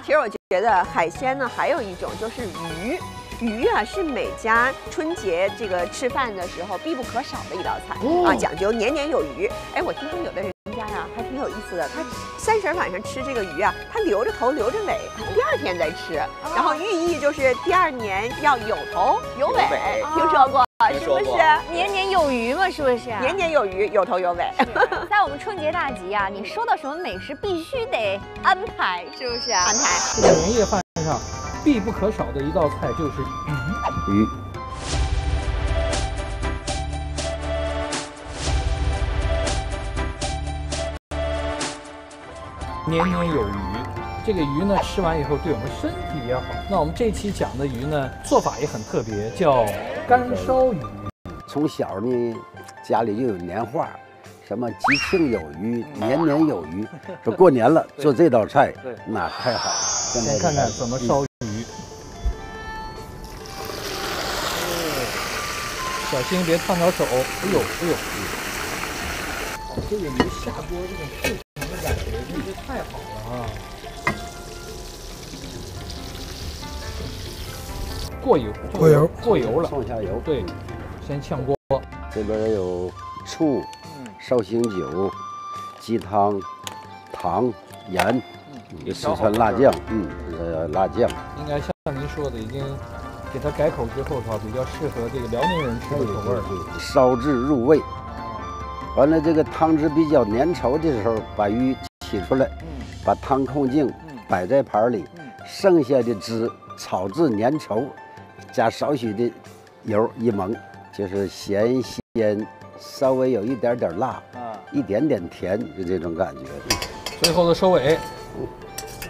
其实我觉得海鲜呢，还有一种就是鱼。鱼啊，是每家春节这个吃饭的时候必不可少的一道菜啊，讲究年年有余。哎，我听说有的人家呀还挺有意思的，他三十晚上吃这个鱼啊，他留着头留着尾，第二天再吃，然后寓意就是第二年要有头有尾。听说过是不是？年年有余嘛，是不是？年年有余，有头有尾。在我们春节大吉啊，你说到什么美食必须得安排，是不是？安排。这个年夜饭上。必不可少的一道菜就是鱼。鱼。年年有余，这个鱼呢吃完以后对我们身体也好。那我们这期讲的鱼呢做法也很特别，叫干烧鱼。从小呢家里就有年画，什么吉庆有余，年年有余。说 过年了做这道菜，那太好了。先看看怎么烧鱼，小心别烫着手。哎呦哎呦，这个鱼下锅这种脆弹的感觉真是太好了啊！过油，过油，过油了，放下油。对，先炝锅。这边有醋、绍兴酒、鸡汤、糖、盐，四川辣酱，嗯，呃，辣酱。应该像您说的，已经给它改口之后的话，比较适合这个辽宁人吃的口味儿。烧至入味，完了这个汤汁比较粘稠的时候，把鱼取出来，把汤控净，摆在盘里，剩下的汁炒至粘稠，加少许的油一蒙，就是咸鲜，稍微有一点点辣，啊一点点甜，就这种感觉。最后的收尾，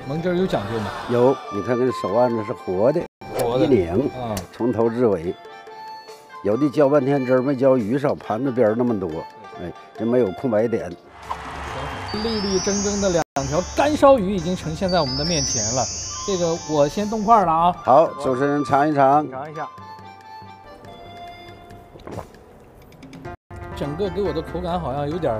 蒙汁儿有讲究吗？有，你看看手腕子是活的，活的一拧，啊，从头至尾。有的浇半天汁儿，没浇鱼上，盘子边儿那么多，哎，就没有空白点。粒粒铮铮的两条干烧鱼已经呈现在我们的面前了。这个我先动筷了啊。好，主持人尝一尝。尝一下。整个给我的口感好像有点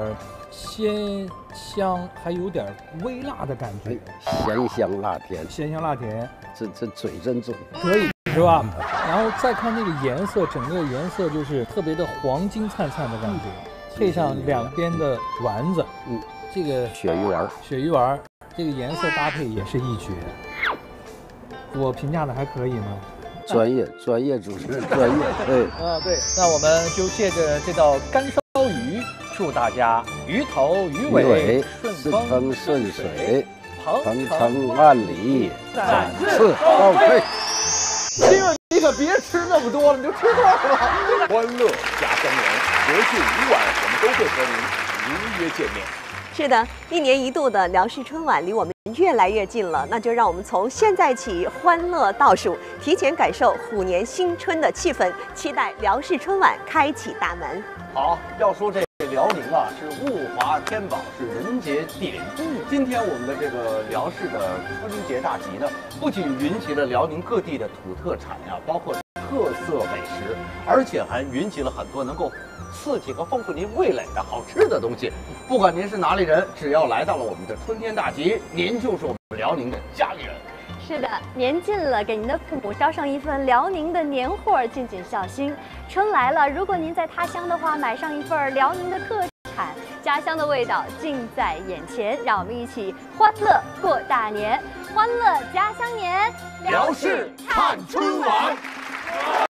鲜香，还有点微辣的感觉。咸香辣甜，咸香辣甜，这这嘴真重。可以是吧？然后再看这个颜色，整个颜色就是特别的黄金灿灿的感觉，配上两边的丸子，嗯，这个鳕鱼丸，鳕鱼丸，这个颜色搭配也是一绝。我评价的还可以吗？专业，专业主持人，专业，对。啊，对。那我们就借着这道干烧鱼，祝大家鱼头鱼尾顺风顺水，鹏程万里，展翅高飞。亲们，你可别吃那么多了，你就吃多了吧。欢乐家乡年，国庆午晚我们都会和您如约见面。是的，一年一度的辽视春晚离我们越来越近了，那就让我们从现在起欢乐倒数，提前感受虎年新春的气氛，期待辽视春晚开启大门。好，要说这辽宁啊，是物华天宝，是人杰地灵。今天我们的这个辽视的春节大集呢，不仅云集了辽宁各地的土特产呀，包括特色美食，而且还云集了很多能够刺激和丰富您味蕾的好吃的东西。不管您是哪里人，只要来到了我们的春天大集，您就是我们辽宁的家里人。是的，年近了，给您的父母捎上一份辽宁的年货，尽尽孝心。春来了，如果您在他乡的话，买上一份辽宁的特产，家乡的味道近在眼前。让我们一起欢乐过大年，欢乐家乡年。辽视看春晚。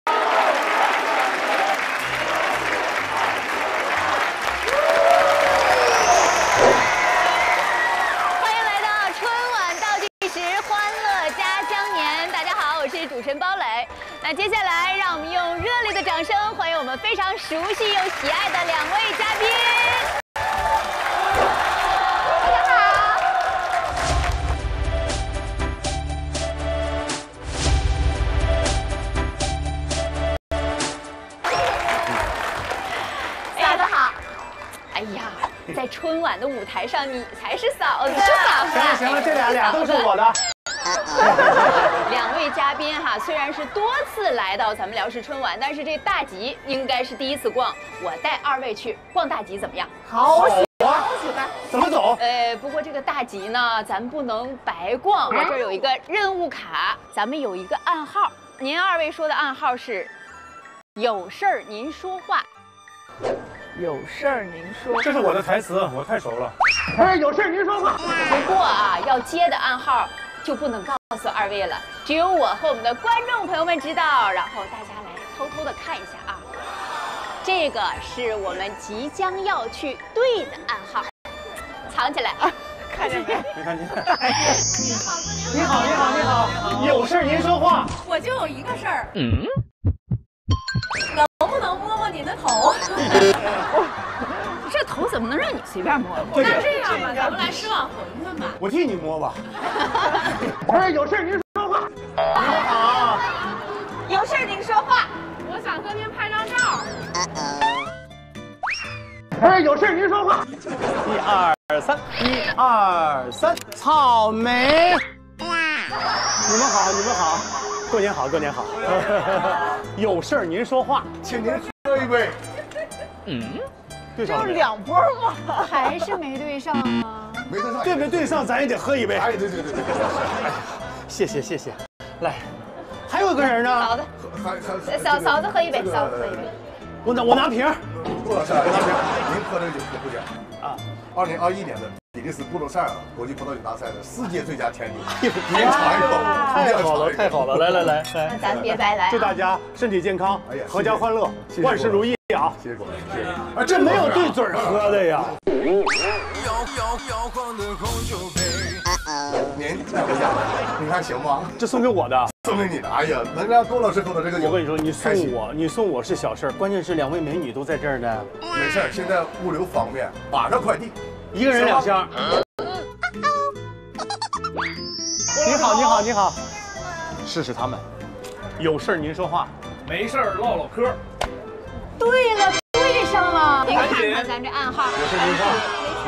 是主持人包磊。那接下来，让我们用热烈的掌声欢迎我们非常熟悉又喜爱的两位嘉宾。大家好。嫂子好。哎呀，在春晚的舞台上，你才是嫂子。是嫂子。行了行了，这俩俩都是我的。两位嘉宾哈，虽然是多次来到咱们辽视春晚，但是这大集应该是第一次逛。我带二位去逛大集怎么样？好喜欢，好喜欢。怎么走？呃，不过这个大集呢，咱不能白逛。我这儿有一个任务卡，咱们有一个暗号。您二位说的暗号是，有事儿您说话。有事儿您说。这是我的台词，我太熟了。哎，有事儿您说话。不过啊，要接的暗号就不能告诉二位了，只有我和我们的观众朋友们知道。然后大家来偷偷的看一下啊，这个是我们即将要去对的暗号，藏起来啊。看见没？没看见。你好，你好，你好，你好，有事您说话。我就有一个事儿，嗯，能不能摸摸您的头？这头怎么能让你随便摸摸？那这样吧，咱们来吃碗馄饨吧。我替你摸吧。哎，有事您说话。你好，有事您说话。我想和您拍张照。哎，有事您说话。一二三，一二三，草莓。你们好，你们好，过年好，过年好。有事您说话，请您喝一杯。嗯，就是两波吗，还是没对上啊？没对上，对没对上，咱也得喝一杯。哎，对对对对。哎呀，谢谢谢谢，来，还有个人呢。嫂子，嫂嫂子喝一杯，嫂子喝一杯。我拿我拿瓶。顾老师，我拿瓶。您喝这个酒可不假啊。二零二一年的比利时布鲁塞尔国际葡萄酒大赛的世界最佳甜酒，您尝一口，太好了太好了，来来来来，咱别白来。祝大家身体健康，阖家欢乐，万事如意啊！谢谢各位，谢谢。啊，这没有对嘴喝的呀。您带回家，你看行吗？这送给我的，送给你的。哎呀，能让郭老师喝到这个酒，我跟你说，你送我，你送我是小事儿关键是两位美女都在这儿呢。没事现在物流方便，马上快递，一个人两箱。你好，你好，你好，试试他们。有事儿您说话，没事儿唠唠嗑。对了，对上了。您看看咱这暗号。有事您说，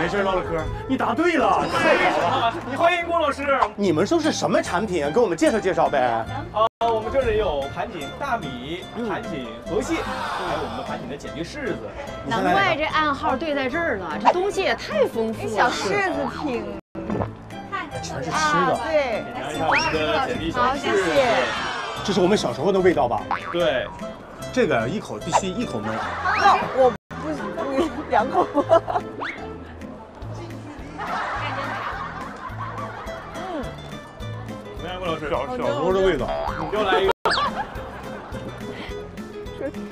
没事唠唠嗑。你答对了，太好了！你欢迎郭老师。你们都是什么产品？给我们介绍介绍呗。啊，我们这里有盘锦大米、盘锦河蟹，还有我们的盘锦的剪辑柿子。难怪这暗号对在这儿了，这东西也太丰富了。小柿子挺，全是吃的。对，好，谢谢。这是我们小时候的味道吧？对，这个一口必须一口闷。那我不你两口。郭老师？小小时候的味道。你又来一个。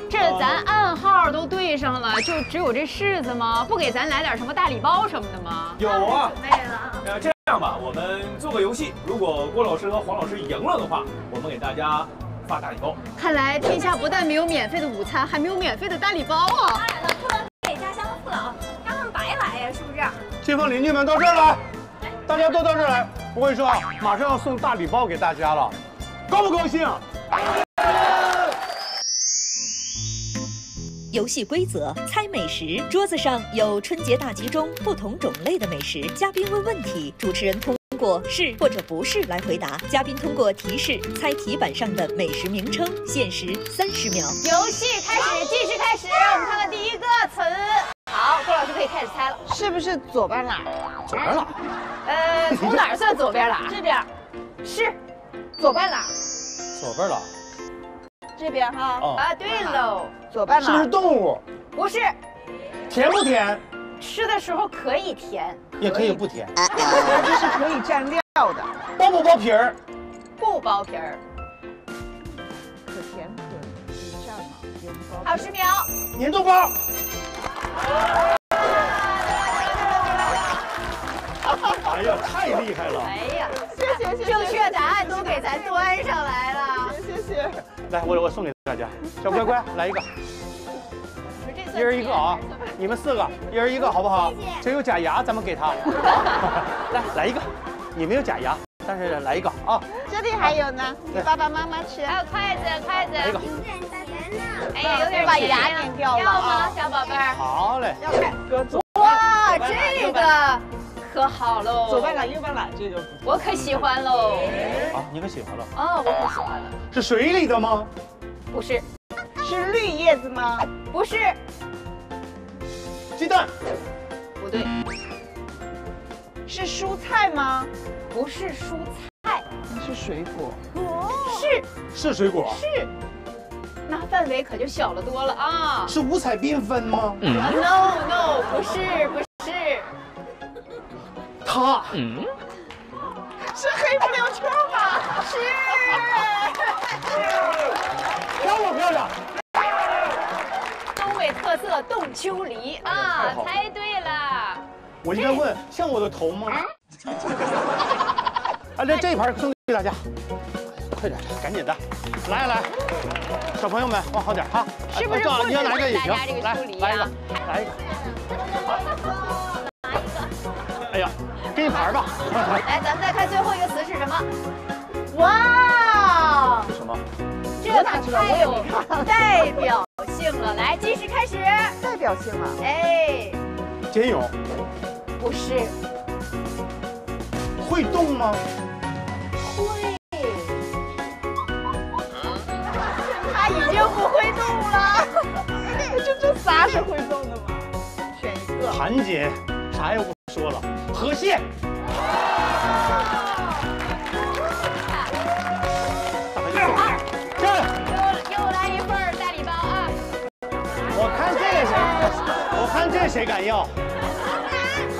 这咱暗号都对上了，就只有这柿子吗？不给咱来点什么大礼包什么的吗？有啊。准备了。呃，这样吧，我们做个游戏，如果郭老师和黄老师赢了的话，我们给大家发大礼包。看来天下不但没有免费的午餐，还没有免费的大礼包啊！当然了，不能给家乡父老，让他们白来呀，是不是？街坊邻居们到这儿来，大家都到这儿来。我跟你说啊，马上要送大礼包给大家了，高不高兴？游戏规则：猜美食。桌子上有春节大集中不同种类的美食，嘉宾问问题，主持人通过是或者不是来回答。嘉宾通过提示猜题板上的美食名称，限时三十秒。游戏开始，计时开始，让我们看看第一个词。好，郭老师可以开始猜了，是不是左边哪？左边哪？呃，从哪儿算左边了？这边，是，左边哪？左边拉？这边哈。啊，对喽，左边哪？是不是动物？不是。甜不甜？吃的时候可以甜，也可以不甜。这是可以蘸料的。包不包皮儿？不包皮儿。可甜可以蘸吗？有不包。还有十秒。粘豆包。哎呀，太厉害了！哎呀，谢谢谢谢，正确答案都给咱端上来了，谢谢。来，我我送给大家，小乖乖来一个，一人一个啊！你们四个一人一个好不好？谁有假牙咱们给他。来来一个，你没有假牙，但是来一个啊！这里还有呢，给爸爸妈妈吃。还有筷子，筷子。来一个。哎呀，有点把牙粘掉了。要吗，小宝贝儿？好嘞。要看哥左。哇，这个。可好喽！左半拉右半拉，这就我可喜欢喽。啊，你可喜欢了？哦，我可喜欢了。是水里的吗？不是。是绿叶子吗？不是。鸡蛋？不对。是蔬菜吗？不是蔬菜。那是水果。是。是水果。是。那范围可就小了多了啊。是五彩缤纷吗？No No，不是不是。它，嗯，是黑不溜秋吧？是，漂亮漂亮。东北特色冻秋梨啊，猜对了。我应该问，像我的头吗？啊，这这一盘送给大家，快点，赶紧的，来来，小朋友们往好点哈。是不是？你要拿一个也行，来，来一个，来一个。哎呀。给你盘吧。来，咱们再看最后一个词是什么？哇！什么？这这太有代表性了。来，计时开始。代表性啊？哎，简勇，不是。会动吗？会。他已经不会动了。这这仨是会动的吗？选一个。谭姐，啥也不说了。河蟹。这谁敢要？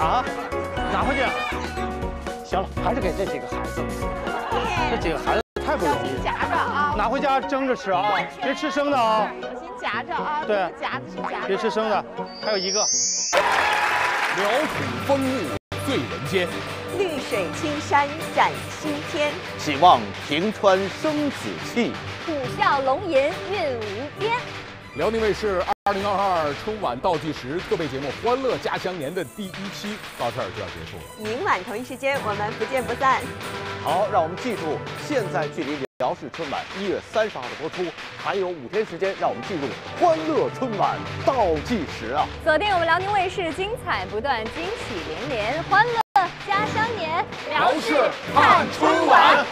啊，拿回去。行了，还是给这几个孩子。这几个孩子太不容易。夹着啊！拿回家蒸着吃啊，别吃生的啊。小心夹着啊！对，夹子是夹。别吃生的。还有一个。辽土风物醉人间，绿水青山展新天。希望平川生紫气，虎啸龙吟韵无边。辽宁卫视。二零二二春晚倒计时特别节目《欢乐家乡年》的第一期到这儿就要结束了。明晚同一时间，我们不见不散。好，让我们记住，现在距离辽视春晚一月三十号的播出还有五天时间，让我们进入欢乐春晚倒计时啊！锁定我们辽宁卫视，精彩不断，惊喜连连，欢乐家乡年，辽视看春晚。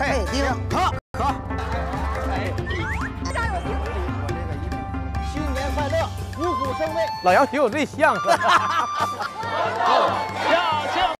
蔡丁可可，哎，加油，我这个一定新年快乐，五虎生威。老杨学我对象。跳。